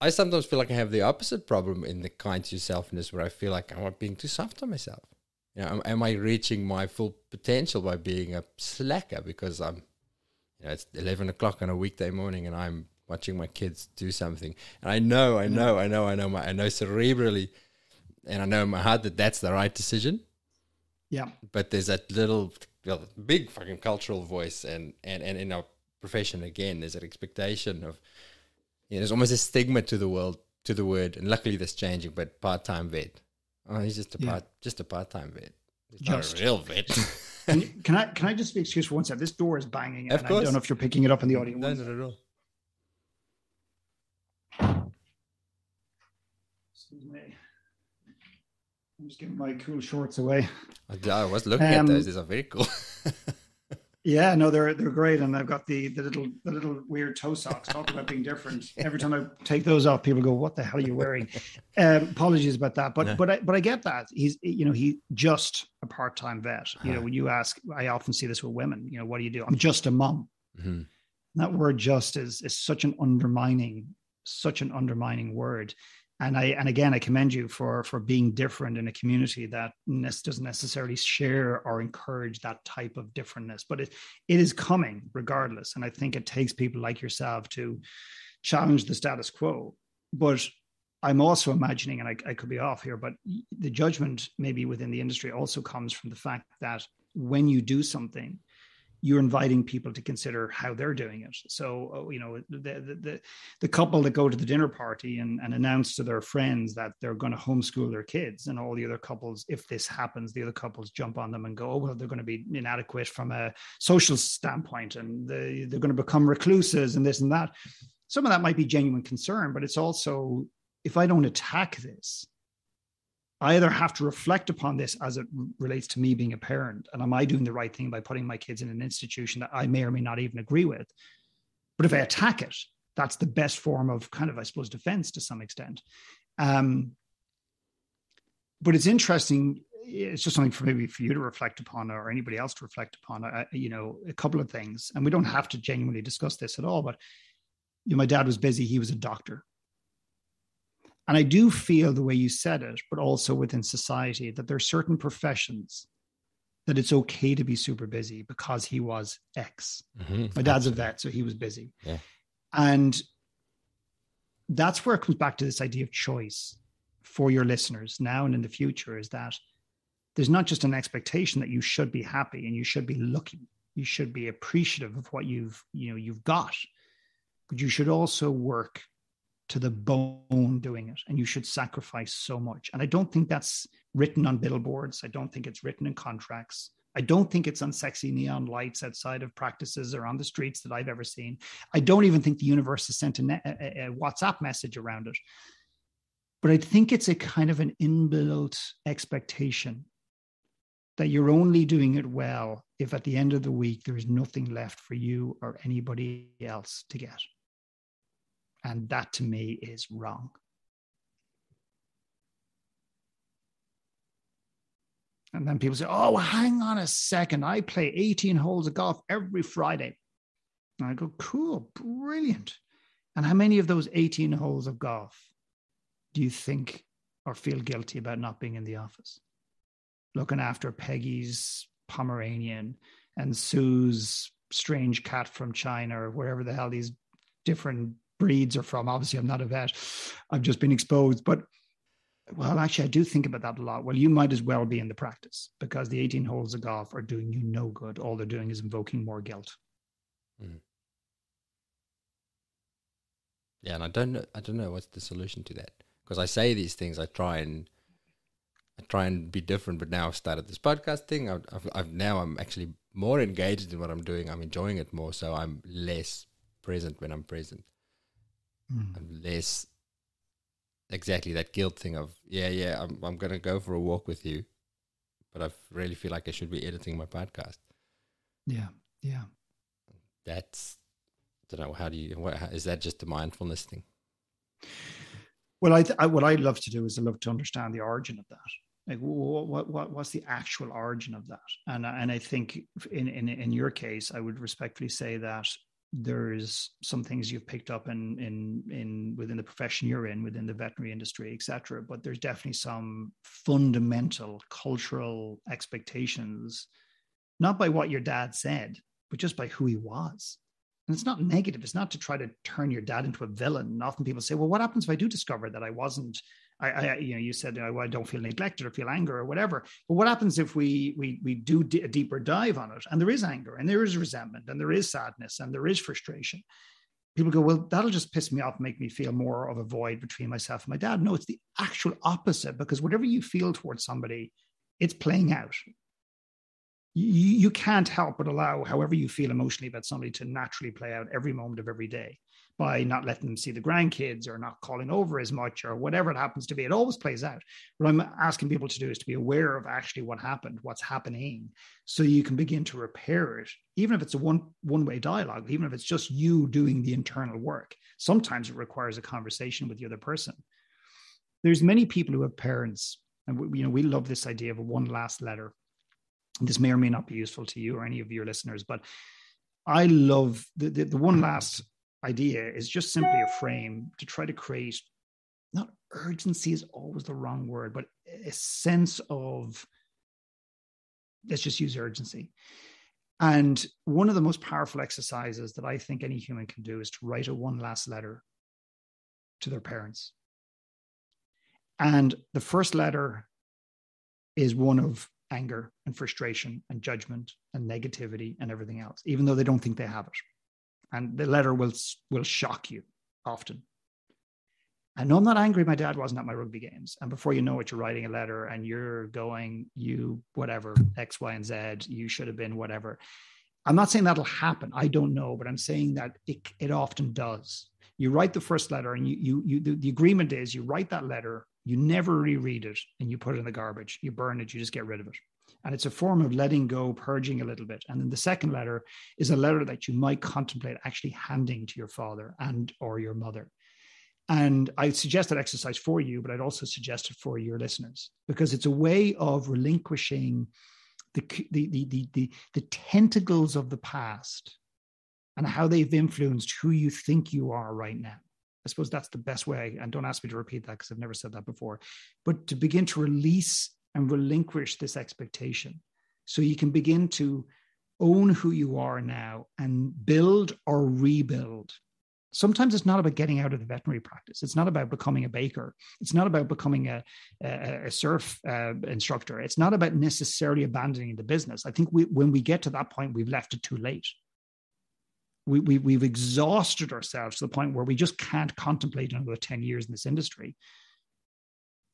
I sometimes feel like I have the opposite problem in the kind to yourselfness where I feel like I'm not being too soft on myself you know, am, am, I reaching my full potential by being a slacker because I'm, you know, it's 11 o'clock on a weekday morning and I'm watching my kids do something. And I know, I know, I know, I know, my, I know cerebrally and I know in my heart that that's the right decision. Yeah. But there's that little, well, big fucking cultural voice and, and, and in our profession, again, there's an expectation of, you know, there's almost a stigma to the world, to the word, and luckily that's changing, but part-time vet Oh, he's just a yeah. part, just a part-time vet. He's just. not a real vet. [LAUGHS] can, can, I can I just be excused for one second? This door is banging, of and course. I don't know if you're picking it up in the audio. No, not at all. Excuse me. I'm just giving my cool shorts away. I, I was looking um, at those. These are very cool. [LAUGHS] Yeah, no, they're they're great, and I've got the the little the little weird toe socks. Talk about being different. Every time I take those off, people go, "What the hell are you wearing?" Um, apologies about that, but but I, but I get that he's you know he just a part time vet. You know, when you ask, I often see this with women. You know, what do you do? I'm just a mom. Mm-hmm. That word "just" is is such an undermining, such an undermining word and I and again I commend you for for being different in a community that doesn't necessarily share or encourage that type of differentness, but it it is coming regardless, and I think it takes people like yourself to challenge the status quo. But I'm also imagining, and I, I could be off here, but the judgment maybe within the industry also comes from the fact that when you do something, you're inviting people to consider how they're doing it. So, uh, you know, the, the, the, the, couple that go to the dinner party and, and announce to their friends that they're going to homeschool their kids, and all the other couples, if this happens, the other couples jump on them and go, oh, well, they're going to be inadequate from a social standpoint and they, they're going to become recluses and this and that. Some of that might be genuine concern, but it's also if I don't attack this, I either have to reflect upon this as it relates to me being a parent, and am I doing the right thing by putting my kids in an institution that I may or may not even agree with? But if I attack it, that's the best form of kind of, I suppose, defense to some extent. Um, but it's interesting. It's just something for maybe for you to reflect upon, or anybody else to reflect upon. Uh, you know, a couple of things, and we don't have to genuinely discuss this at all. But you know, my dad was busy; he was a doctor, and I do feel the way you said it, but also within society, that there are certain professions that it's okay to be super busy because he was X. Mm-hmm. My dad's a vet, so he was busy. Yeah. And that's where it comes back to this idea of choice for your listeners now and in the future is that there's not just an expectation that you should be happy and you should be looking you should be appreciative of what you've you know you've got but you should also work to the bone doing it and you should sacrifice so much. And i don't think that's written on billboards. I don't think it's written in contracts. I don't think it's on sexy neon lights outside of practices or on the streets that i've ever seen. I don't even think the universe has sent a, a, a whatsapp message around it. But i think it's a kind of an inbuilt expectation that you're only doing it well if at the end of the week there is nothing left for you or anybody else to get and that to me is wrong. And then people say, oh, hang on a second. I play 18 holes of golf every Friday. And I go, cool, brilliant. And how many of those 18 holes of golf do you think or feel guilty about not being in the office? Looking after Peggy's Pomeranian and Sue's strange cat from China or wherever the hell these different breeds are from. Obviously, I'm not a vet. I've just been exposed. But well, actually, I do think about that a lot. Well, you might as well be in the practice because the 18 holes of golf are doing you no good. All they're doing is invoking more guilt. Mm. Yeah, and I don't know. I don't know what's the solution to that because I say these things. I try and I try and be different, but now I've started this podcast thing. I've, I've, I've now I'm actually more engaged in what I'm doing. I'm enjoying it more, so I'm less present when I'm present mm. less exactly that guilt thing of yeah yeah I'm I'm gonna go for a walk with you, but I really feel like I should be editing my podcast. Yeah, yeah. That's I don't know how do you what, how, is that just a mindfulness thing? Well, I, th- I, what I love to do is I love to understand the origin of that. Like, what, what, what, what's the actual origin of that? And and I think in in in your case, I would respectfully say that there's some things you've picked up in in in within the profession you're in within the veterinary industry etc but there's definitely some fundamental cultural expectations not by what your dad said but just by who he was. And it's not negative. It's not to try to turn your dad into a villain. And often people say well what happens if i do discover that i wasn't I, I, you know, you said oh, I don't feel neglected or feel anger or whatever. But what happens if we we we do a deeper dive on it, and there is anger, and there is resentment, and there is sadness, and there is frustration? People go, well, that'll just piss me off, make me feel more of a void between myself and my dad. No, it's the actual opposite because whatever you feel towards somebody, it's playing out. You, you can't help but allow however you feel emotionally about somebody to naturally play out every moment of every day by not letting them see the grandkids or not calling over as much or whatever it happens to be. It always plays out. What I'm asking people to do is to be aware of actually what happened, what's happening, so you can begin to repair it, even if it's a one one way dialogue, even if it's just you doing the internal work. Sometimes it requires a conversation with the other person. There's many people who have parents, and we, you know we love this idea of a one last letter. This may or may not be useful to you or any of your listeners, but I love the, the, the one last idea is just simply a frame to try to create not urgency is always the wrong word, but a sense of let's just use urgency. And one of the most powerful exercises that I think any human can do is to write a one last letter to their parents. And the first letter is one of anger and frustration and judgment and negativity and everything else, even though they don't think they have it. And the letter will, will shock you often. Know I'm not angry. My dad wasn't at my rugby games. And before you know it, you're writing a letter and you're going, you, whatever, X, Y, and Z, you should have been whatever. I'm not saying that'll happen. I don't know, but I'm saying that it, it often does. You write the first letter and you, you, you the, the agreement is you write that letter you never reread it and you put it in the garbage. You burn it, you just get rid of it. And it's a form of letting go, purging a little bit. And then the second letter is a letter that you might contemplate actually handing to your father and or your mother. And I suggest that exercise for you, but I'd also suggest it for your listeners because it's a way of relinquishing the, the, the, the, the, tentacles of the past and how they've influenced who you think you are right now. I suppose that's the best way. And don't ask me to repeat that because I've never said that before. But to begin to release and relinquish this expectation so you can begin to own who you are now and build or rebuild. Sometimes it's not about getting out of the veterinary practice. It's not about becoming a baker. It's not about becoming a, a, a surf uh, instructor. It's not about necessarily abandoning the business. I think we, when we get to that point, we've left it too late we, we, we've exhausted ourselves to the point where we just can't contemplate another 10 years in this industry.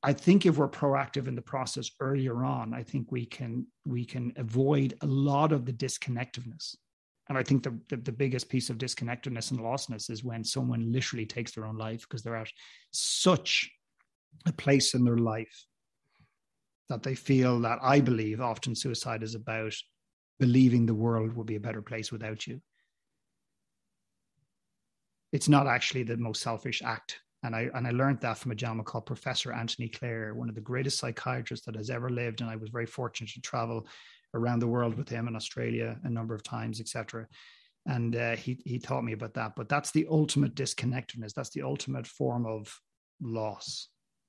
I think if we're proactive in the process earlier on, I think we can we can avoid a lot of the disconnectedness. And I think the, the, the biggest piece of disconnectedness and lostness is when someone literally takes their own life because they're at such a place in their life that they feel that I believe often suicide is about believing the world will be a better place without you it's not actually the most selfish act. And I and I learned that from a gentleman called Professor Anthony Clare, one of the greatest psychiatrists that has ever lived. And I was very fortunate to travel around the world with him in Australia a number of times, etc. And uh, he he taught me about that. But that's the ultimate disconnectedness. That's the ultimate form of loss.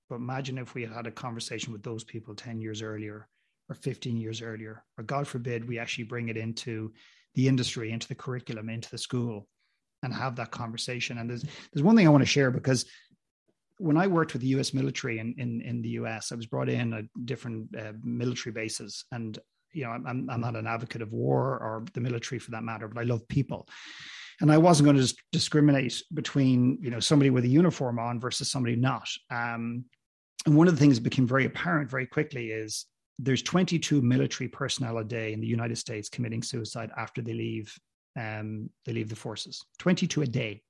But imagine if we had had a conversation with those people 10 years earlier or 15 years earlier, or God forbid, we actually bring it into the industry, into the curriculum, into the school and have that conversation. And there's there's one thing I want to share because when I worked with the U.S. military in in, in the U.S., I was brought in at different uh, military bases, and you know I'm I'm not an advocate of war or the military for that matter, but I love people. And I wasn't going to discriminate between you know somebody with a uniform on versus somebody not. Um, and one of the things that became very apparent very quickly is there's 22 military personnel a day in the United States committing suicide after they leave um, they leave the forces 22 a day.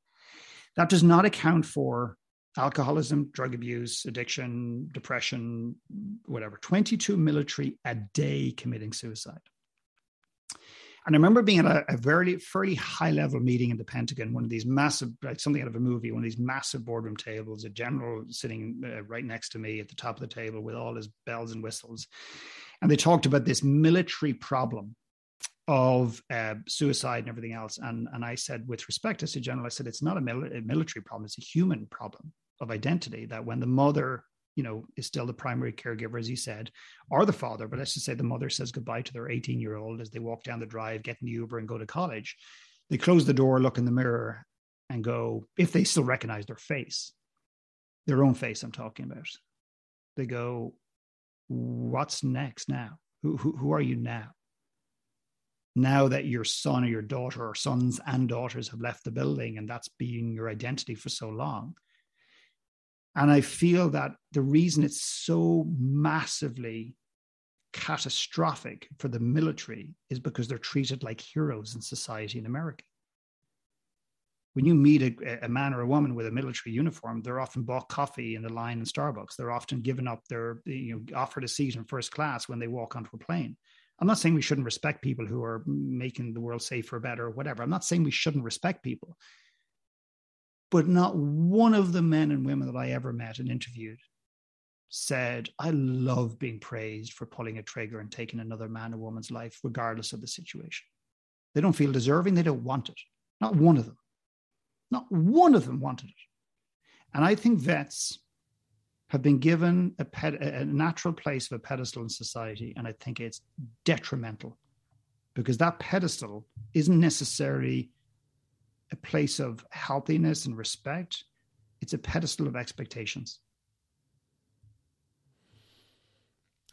That does not account for alcoholism, drug abuse, addiction, depression, whatever. 22 military a day committing suicide. And I remember being at a, a very fairly high level meeting in the Pentagon, one of these massive, like something out of a movie, one of these massive boardroom tables, a general sitting uh, right next to me at the top of the table with all his bells and whistles. And they talked about this military problem of uh, suicide and everything else. And, and I said, with respect, to General, I said, it's not a, mil- a military problem, it's a human problem of identity that when the mother you know, is still the primary caregiver, as he said, or the father, but let's just say the mother says goodbye to their 18 year old as they walk down the drive, get in the Uber, and go to college. They close the door, look in the mirror, and go, if they still recognize their face, their own face, I'm talking about, they go, What's next now? Who, who, who are you now? Now that your son or your daughter or sons and daughters have left the building and that's been your identity for so long and i feel that the reason it's so massively catastrophic for the military is because they're treated like heroes in society in america when you meet a, a, man or a woman with a military uniform, they're often bought coffee in the line in Starbucks. They're often given up their, you know, offered a seat in first class when they walk onto a plane. I'm not saying we shouldn't respect people who are making the world safer, better, or whatever. I'm not saying we shouldn't respect people. But not one of the men and women that I ever met and interviewed said, I love being praised for pulling a trigger and taking another man or woman's life, regardless of the situation. They don't feel deserving, they don't want it. Not one of them. Not one of them wanted it. And I think vets have been given a, ped- a natural place of a pedestal in society, and I think it's detrimental because that pedestal isn't necessarily a place of healthiness and respect. It's a pedestal of expectations.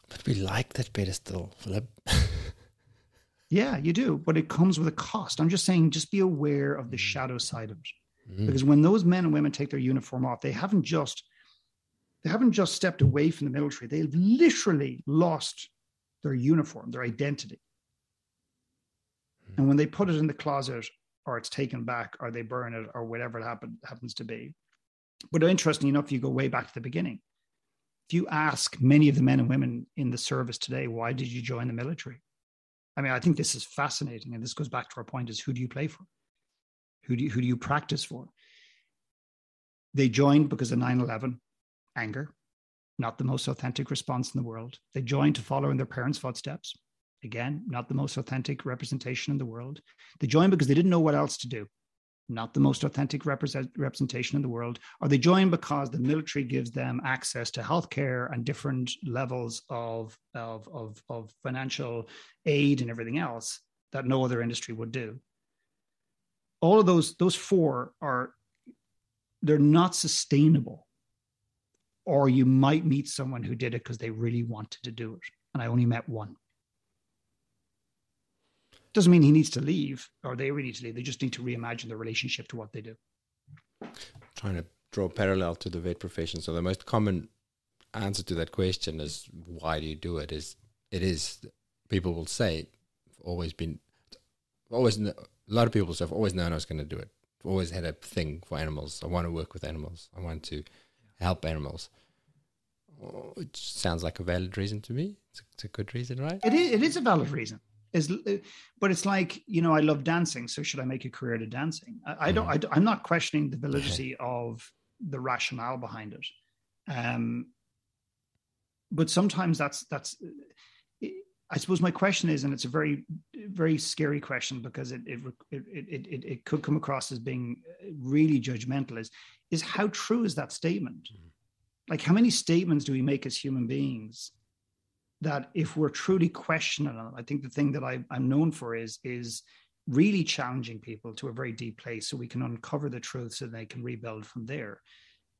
But we like that pedestal, Philip. [LAUGHS] yeah, you do, but it comes with a cost. I'm just saying, just be aware of the mm. shadow side of it, mm. because when those men and women take their uniform off, they haven't just they haven't just stepped away from the military; they've literally lost their uniform, their identity. And when they put it in the closet, or it's taken back, or they burn it, or whatever it happen, happens to be. But interestingly enough, you go way back to the beginning if you ask many of the men and women in the service today, why did you join the military? I mean, I think this is fascinating. And this goes back to our point is who do you play for? Who do you, who do you practice for? They joined because of 9 11, anger, not the most authentic response in the world. They joined to follow in their parents' footsteps. Again, not the most authentic representation in the world. They joined because they didn't know what else to do not the most authentic represent, representation in the world? Are they joined because the military gives them access to healthcare and different levels of, of, of, of financial aid and everything else that no other industry would do? All of those, those four are, they're not sustainable. Or you might meet someone who did it because they really wanted to do it. And I only met one. Doesn't mean he needs to leave or they really need to leave. They just need to reimagine their relationship to what they do. Trying to draw a parallel to the vet profession. So the most common answer to that question is why do you do it? Is it is people will say always been always a lot of people have always known I was going to do it. I've always had a thing for animals. I want to work with animals. I want to help animals. It sounds like a valid reason to me. It's a, it's a good reason, right? It is. It is a valid reason is but it's like you know i love dancing so should i make a career to dancing i, I don't mm-hmm. I, i'm not questioning the [LAUGHS] validity of the rationale behind it um but sometimes that's that's i suppose my question is and it's a very very scary question because it it it it, it, it could come across as being really judgmental is is how true is that statement mm-hmm. like how many statements do we make as human beings that if we're truly questioning them, I think the thing that I, I'm known for is is really challenging people to a very deep place so we can uncover the truth so they can rebuild from there.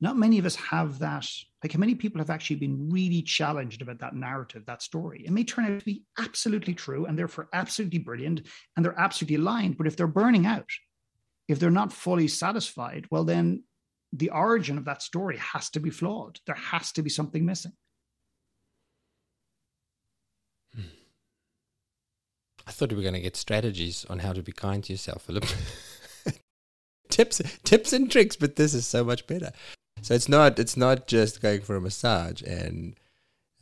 Not many of us have that. Like, how many people have actually been really challenged about that narrative, that story? It may turn out to be absolutely true and therefore absolutely brilliant and they're absolutely aligned. But if they're burning out, if they're not fully satisfied, well, then the origin of that story has to be flawed. There has to be something missing. Hmm. I thought we were going to get strategies on how to be kind to yourself, Philip. [LAUGHS] tips, tips and tricks, but this is so much better. So it's not it's not just going for a massage and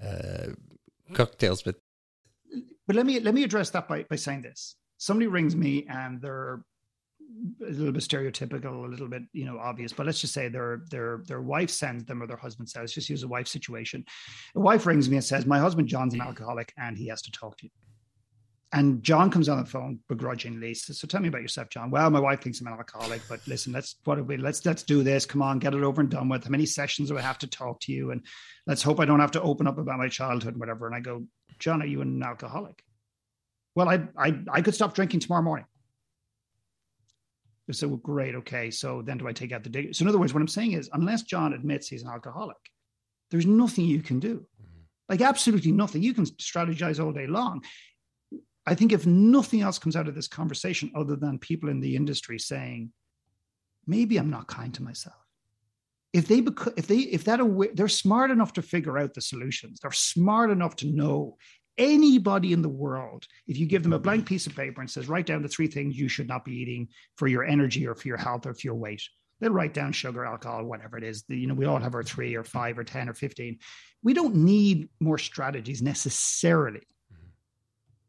uh, cocktails, but but let me let me address that by by saying this. Somebody rings me and they're a little bit stereotypical, a little bit, you know, obvious, but let's just say their their their wife sends them or their husband says, just use a wife situation. A wife rings me and says, My husband John's an alcoholic and he has to talk to you. And John comes on the phone begrudgingly. So, so, tell me about yourself, John. Well, my wife thinks I'm an alcoholic, but listen, let's what we let's let's do this. Come on, get it over and done with. How many sessions do I have to talk to you? And let's hope I don't have to open up about my childhood and whatever. And I go, John, are you an alcoholic? Well, I I I could stop drinking tomorrow morning. They said, well, great, okay. So then do I take out the dig? So in other words, what I'm saying is, unless John admits he's an alcoholic, there's nothing you can do. Mm-hmm. Like absolutely nothing. You can strategize all day long. I think if nothing else comes out of this conversation other than people in the industry saying, maybe I'm not kind to myself. If they if they if that aware, they're smart enough to figure out the solutions. They're smart enough to know anybody in the world, if you give them a blank piece of paper and says, write down the three things you should not be eating for your energy or for your health or for your weight, they'll write down sugar, alcohol, whatever it is. You know, we all have our three or five or 10 or 15. We don't need more strategies necessarily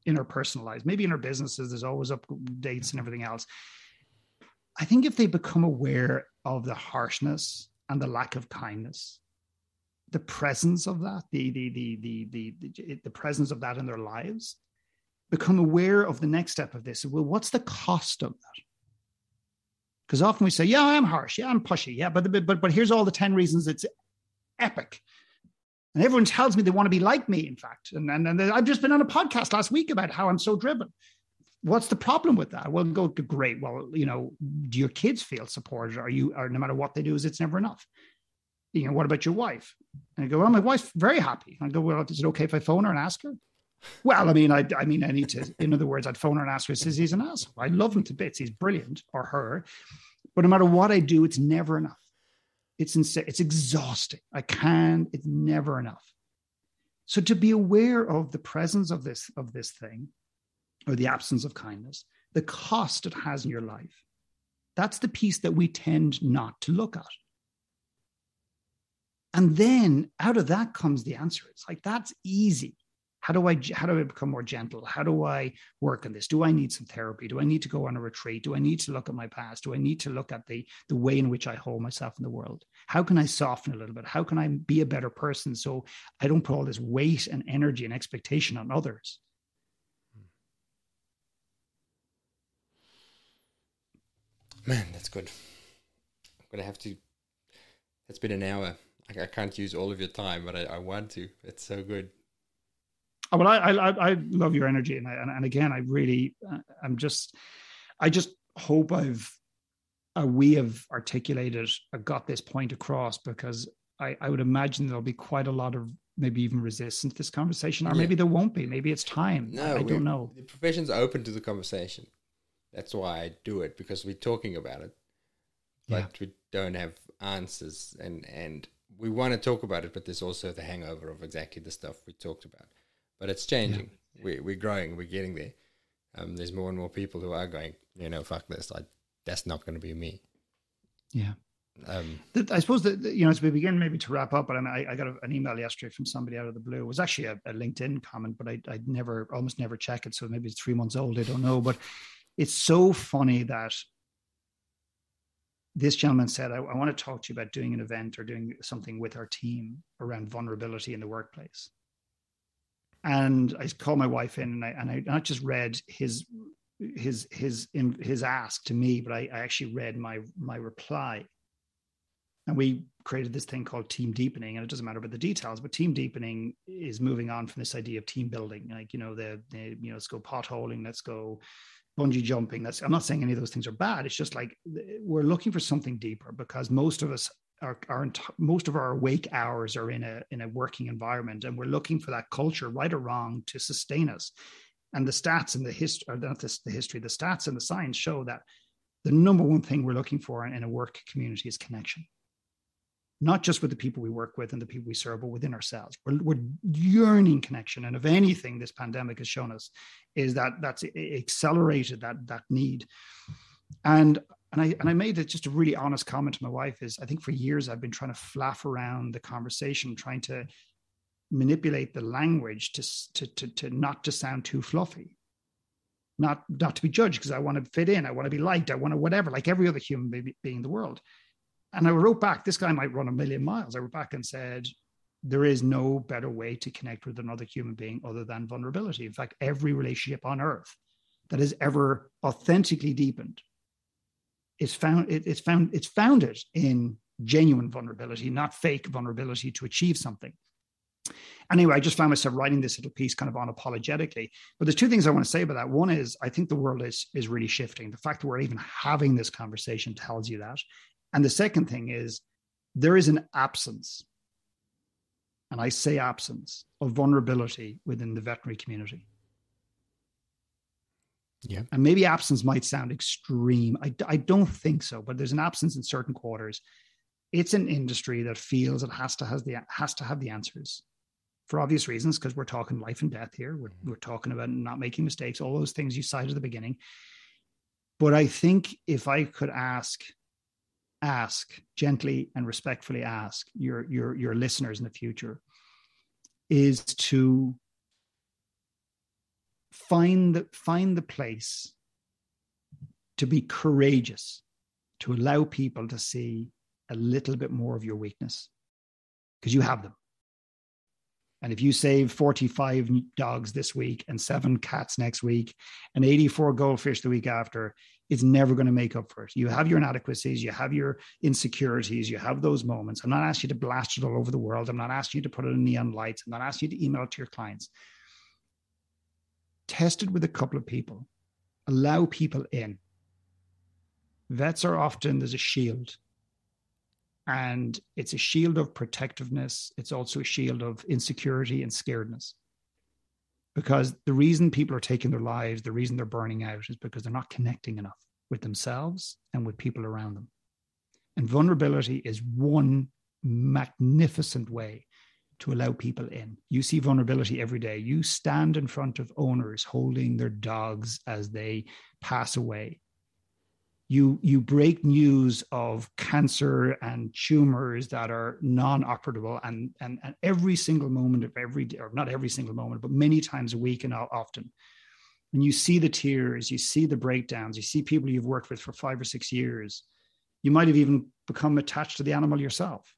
in our personal lives, maybe in our businesses, there's always updates and everything else. I think if they become aware of the harshness and the lack of kindness, the presence of that, the the the the the the, the presence of that in their lives, become aware of the next step of this. Well, what's the cost of that? Because often we say, "Yeah, I'm harsh. Yeah, I'm pushy. Yeah, but but but here's all the ten reasons it's epic." And everyone tells me they want to be like me, in fact. And, and, and I've just been on a podcast last week about how I'm so driven. What's the problem with that? Well, go great. Well, you know, do your kids feel supported? Are you, or no matter what they do, is it's never enough? You know, what about your wife? And I go, well, my wife's very happy. I go, well, is it okay if I phone her and ask her? Well, I mean, I, I mean, I need to. In other words, I'd phone her and ask her. Says he's an asshole. I love him to bits. He's brilliant, or her. But no matter what I do, it's never enough. It's insane. It's exhausting. I can. It's never enough. So to be aware of the presence of this of this thing, or the absence of kindness, the cost it has in your life, that's the piece that we tend not to look at. And then out of that comes the answer. It's like that's easy. How do I how do I become more gentle? How do I work on this? Do I need some therapy? Do I need to go on a retreat? Do I need to look at my past? Do I need to look at the the way in which I hold myself in the world? How can I soften a little bit? How can I be a better person so I don't put all this weight and energy and expectation on others? Man, that's good. I'm gonna have to. It's been an hour. I, can't use all of your time, but I, I want to. It's so good. Well, I, I I love your energy, and I, and, and again, I really, uh, I'm just, I just hope I've, uh, we have articulated, or got this point across because I, I would imagine there'll be quite a lot of maybe even resistance to this conversation, or yeah. maybe there won't be. Maybe it's time. No, I, I don't know. The profession's open to the conversation. That's why I do it because we're talking about it, but yeah. we don't have answers, and and we want to talk about it, but there's also the hangover of exactly the stuff we talked about. But it's changing. Yeah. We we're growing. We're getting there. Um, there's more and more people who are going. You know, fuck this. I, that's not going to be me. Yeah. Um, I suppose that you know as we begin maybe to wrap up, but I, mean, I, I got an email yesterday from somebody out of the blue. It was actually a, a LinkedIn comment, but I I never almost never check it, so maybe it's three months old. I don't know, but it's so funny that this gentleman said, I, I, want to talk to you about doing an event or doing something with our team around vulnerability in the workplace. And I called my wife in and I, and I not just read his his his his ask to me, but I, I actually read my my reply. And we created this thing called team deepening, and it doesn't matter about the details, but team deepening is moving on from this idea of team building. Like you know, the, the you know, let's go potholing, let's go bungee jumping. That's I'm not saying any of those things are bad. It's just like we're looking for something deeper because most of us are, are most of our awake hours are in a in a working environment, and we're looking for that culture, right or wrong, to sustain us. And the stats and the history, or not the history, the stats and the science show that the number one thing we're looking for in a work community is connection not just with the people we work with and the people we serve, but within ourselves. We're, we're yearning connection. And if anything, this pandemic has shown us is that that's accelerated that, that need. And and I and I made it just a really honest comment to my wife is I think for years I've been trying to flaff around the conversation, trying to manipulate the language to to to, to not to sound too fluffy, not not to be judged because I want to fit in, I want to be liked, I want to whatever, like every other human being in the world. And I wrote back, this guy might run a million miles. I wrote back and said, there is no better way to connect with another human being other than vulnerability. In fact, every relationship on earth that has ever authentically deepened is found it, it's found it's founded in genuine vulnerability, not fake vulnerability to achieve something. Anyway, I just found myself writing this little piece kind of unapologetically. But there's two things I want to say about that. One is I think the world is is really shifting. The fact that we're even having this conversation tells you that. And the second thing is there is an absence, and I say absence, of vulnerability within the veterinary community. Yeah. And maybe absence might sound extreme. I, I don't think so, but there's an absence in certain quarters. It's an industry that feels it has to has the has to have the answers for obvious reasons, because we're talking life and death here. We're, we're talking about not making mistakes, all those things you cited at the beginning. But I think if I could ask ask gently and respectfully ask your your your listeners in the future is to find the find the place to be courageous to allow people to see a little bit more of your weakness because you have them and if you save 45 dogs this week and seven cats next week and 84 goldfish the week after it's never going to make up for it. You have your inadequacies, you have your insecurities, you have those moments. I'm not asking you to blast it all over the world. I'm not asking you to put it in neon lights. I'm not asking you to email it to your clients. Test it with a couple of people. Allow people in. Vets are often there's a shield. And it's a shield of protectiveness. It's also a shield of insecurity and scaredness. Because the reason people are taking their lives, the reason they're burning out is because they're not connecting enough with themselves and with people around them. And vulnerability is one magnificent way to allow people in. You see vulnerability every day. You stand in front of owners holding their dogs as they pass away. You, you break news of cancer and tumors that are non-operable and, and, and every single moment of every day, or not every single moment, but many times a week and often. When you see the tears, you see the breakdowns, you see people you've worked with for five or six years, you might have even become attached to the animal yourself.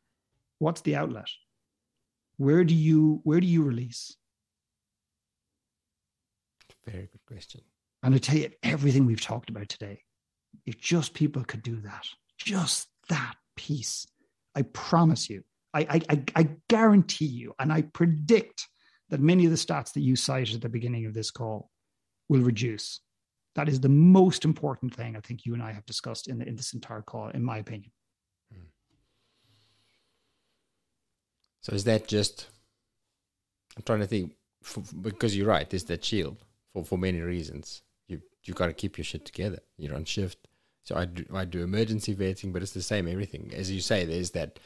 What's the outlet? Where do you where do you release? Very good question. And i tell you everything we've talked about today. If just people could do that just that piece i promise you I, I, I guarantee you and i predict that many of the stats that you cited at the beginning of this call will reduce. That is the most important thing i think you and i have discussed in, the, in this entire call in my opinion So is that just? I'm trying to think for, because you're right. There's that shield for for many reasons. You you got to keep your shit together. You're on shift. So I do I do emergency vetting, but it's the same everything. As you say, there's that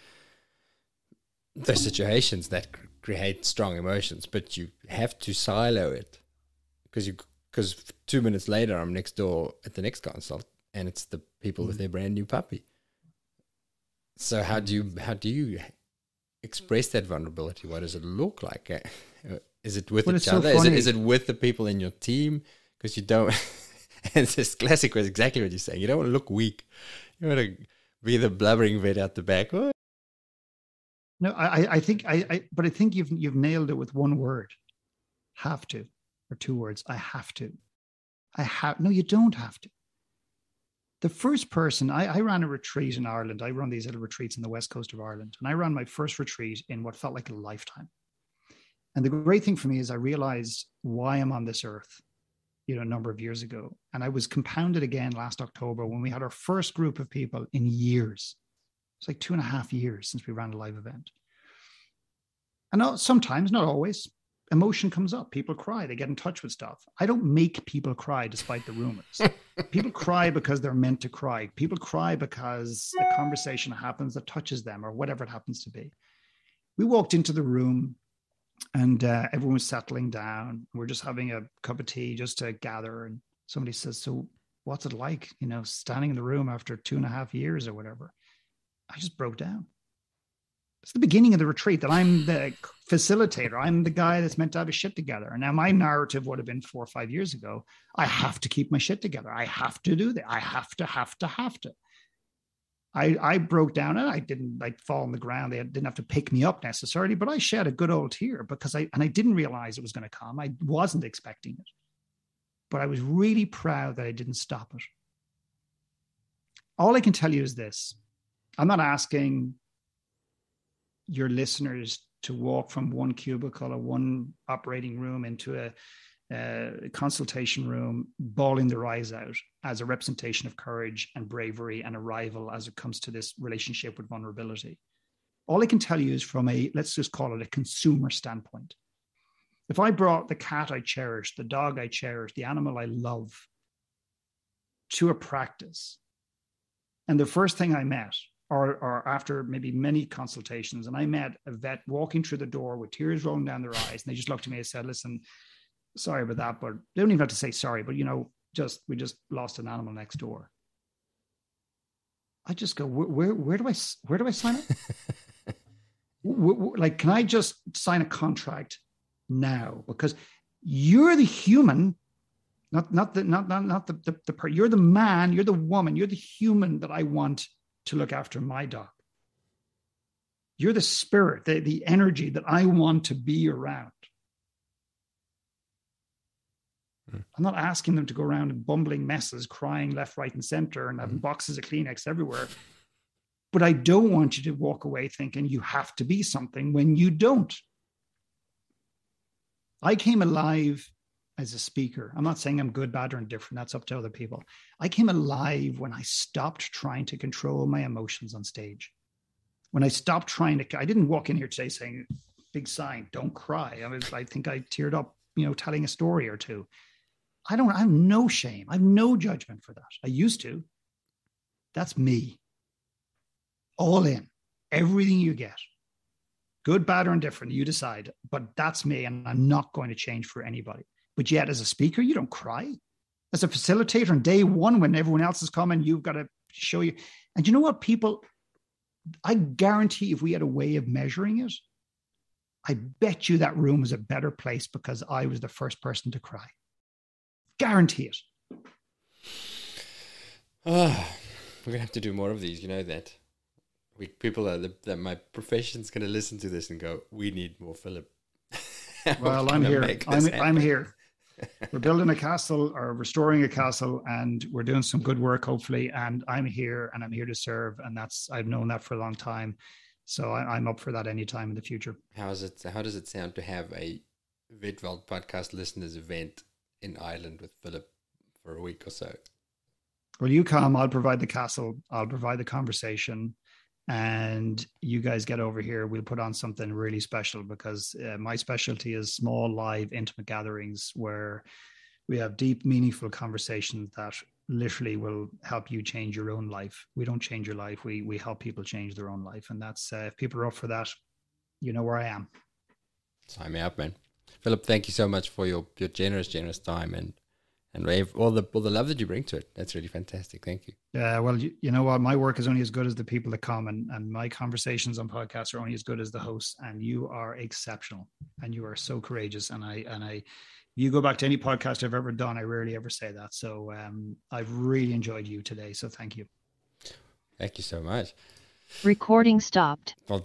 the situations that create strong emotions, but you have to silo it because you because two minutes later I'm next door at the next consult and it's the people mm. with their brand new puppy. So how do you how do you express that vulnerability? What does it look like? Uh, is it with well, each other? So is, it, is it with the people in your team? Because you don't. [LAUGHS] it's this classic was exactly what you're saying. You don't want to look weak. You want to be the blubbering vet out the back. Oh. No, I, I think I, I, but I think you've you've nailed it with one word. Have to, or two words. I have to. I have. No, you don't have to the first person I, I, ran a retreat in Ireland. I run these little retreats in the west coast of Ireland, and I ran my first retreat in what felt like a lifetime. And the great thing for me is I realized why I'm on this earth, you know, a number of years ago, and I was compounded again last October when we had our first group of people in years. It's like two and a half years since we ran a live event. And sometimes, not always, emotion comes up. People cry. They get in touch with stuff. I don't make people cry despite the rumors. [LAUGHS] people cry because they're meant to cry. People cry because a conversation happens that touches them or whatever it happens to be. We walked into the room and uh, everyone was settling down. We're just having a cup of tea just to gather. And somebody says, So, what's it like, you know, standing in the room after two and a half years or whatever? I just broke down it's the beginning of the retreat that I'm the facilitator. I'm the guy that's meant to have his shit together. And now my narrative would have been four or five years ago. I have to keep my shit together. I have to do that. I have to, have to, have to. I, I broke down and I didn't like fall on the ground. They didn't have to pick me up necessarily, but I shed a good old tear because I, and I didn't realize it was going to come. I wasn't expecting it, but I was really proud that I didn't stop it. All I can tell you is this I'm not asking your listeners to walk from one cubicle or one operating room into a, a consultation room, bawling their eyes out as a representation of courage and bravery and arrival as it comes to this relationship with vulnerability. All I can tell you is from a, let's just call it a consumer standpoint. If I brought the cat I cherish, the dog I cherish, the animal I love to a practice, and the first thing I met or, or after maybe many consultations, and I met a vet walking through the door with tears rolling down their eyes, and they just looked at me and said, "Listen, sorry about that, but they don't even have to say sorry, but you know, just we just lost an animal next door." I just go, where where, where do I where do I sign it? [LAUGHS] like, can I just sign a contract now? Because you're the human not not the not not, not the, the, the part you're the man you're the woman you're the human that i want to look after my dog. You're the spirit, the, the energy that I want to be around. Hmm. I'm not asking them to go around in bumbling messes, crying left, right, and center, and having mm. boxes of Kleenex everywhere. But I don't want you to walk away thinking you have to be something when you don't. I came alive as a speaker. I'm not saying I'm good, bad, or indifferent. That's up to other people. I came alive when I stopped trying to control my emotions on stage. when I stopped trying to, I didn't walk in here today saying, big sign, don't cry. I was, I think I teared up, you know, telling a story or two. I don't, I have no shame. I have no judgment for that. I used to. That's me. All in, everything you get, good, bad, or indifferent, you decide. But that's me, and I'm not going to change for anybody. But yet, as a speaker, you don't cry. As a facilitator on day one, when everyone else is coming, you've got to show you. And you know what? People, I guarantee if we had a way of measuring it, I bet you that room was a better place because I was the first person to cry. Guarantee it. Oh, we're gonna have to do more of these. You know that. We people are the, that my profession's gonna listen to this and go, "We need more Philip." [LAUGHS] well, I'm here. I'm, I'm here. We're building a castle or restoring a castle, and we're doing some good work, hopefully. And I'm here, and I'm here to serve, and that's I've known that for a long time. So I, am up for that anytime in the future. How is it? How does it sound to have a Vet Vault podcast listeners event in Ireland with Philip for a week or so? Well, you come. I'll provide the castle. I'll provide the conversation, and you guys get over here. We'll put on something really special because uh, my specialty is small, live, intimate gatherings where we have deep, meaningful conversations that literally will help you change your own life. We don't change your life. We we help people change their own life, and that's uh, if people are up for that, you know where I am. Sign me up, man. Philip, thank you so much for your your generous, generous time and and Rave, all the all the love that you bring to it. That's really fantastic. Thank you. Yeah, well, you, you know what? My work is only as good as the people that come, and and my conversations on podcasts are only as good as the hosts. And you are exceptional, and you are so courageous. And I and I you go back to any podcast I've ever done, I rarely ever say that. So um, I've really enjoyed you today. So thank you. Thank you so much. Recording stopped. Well,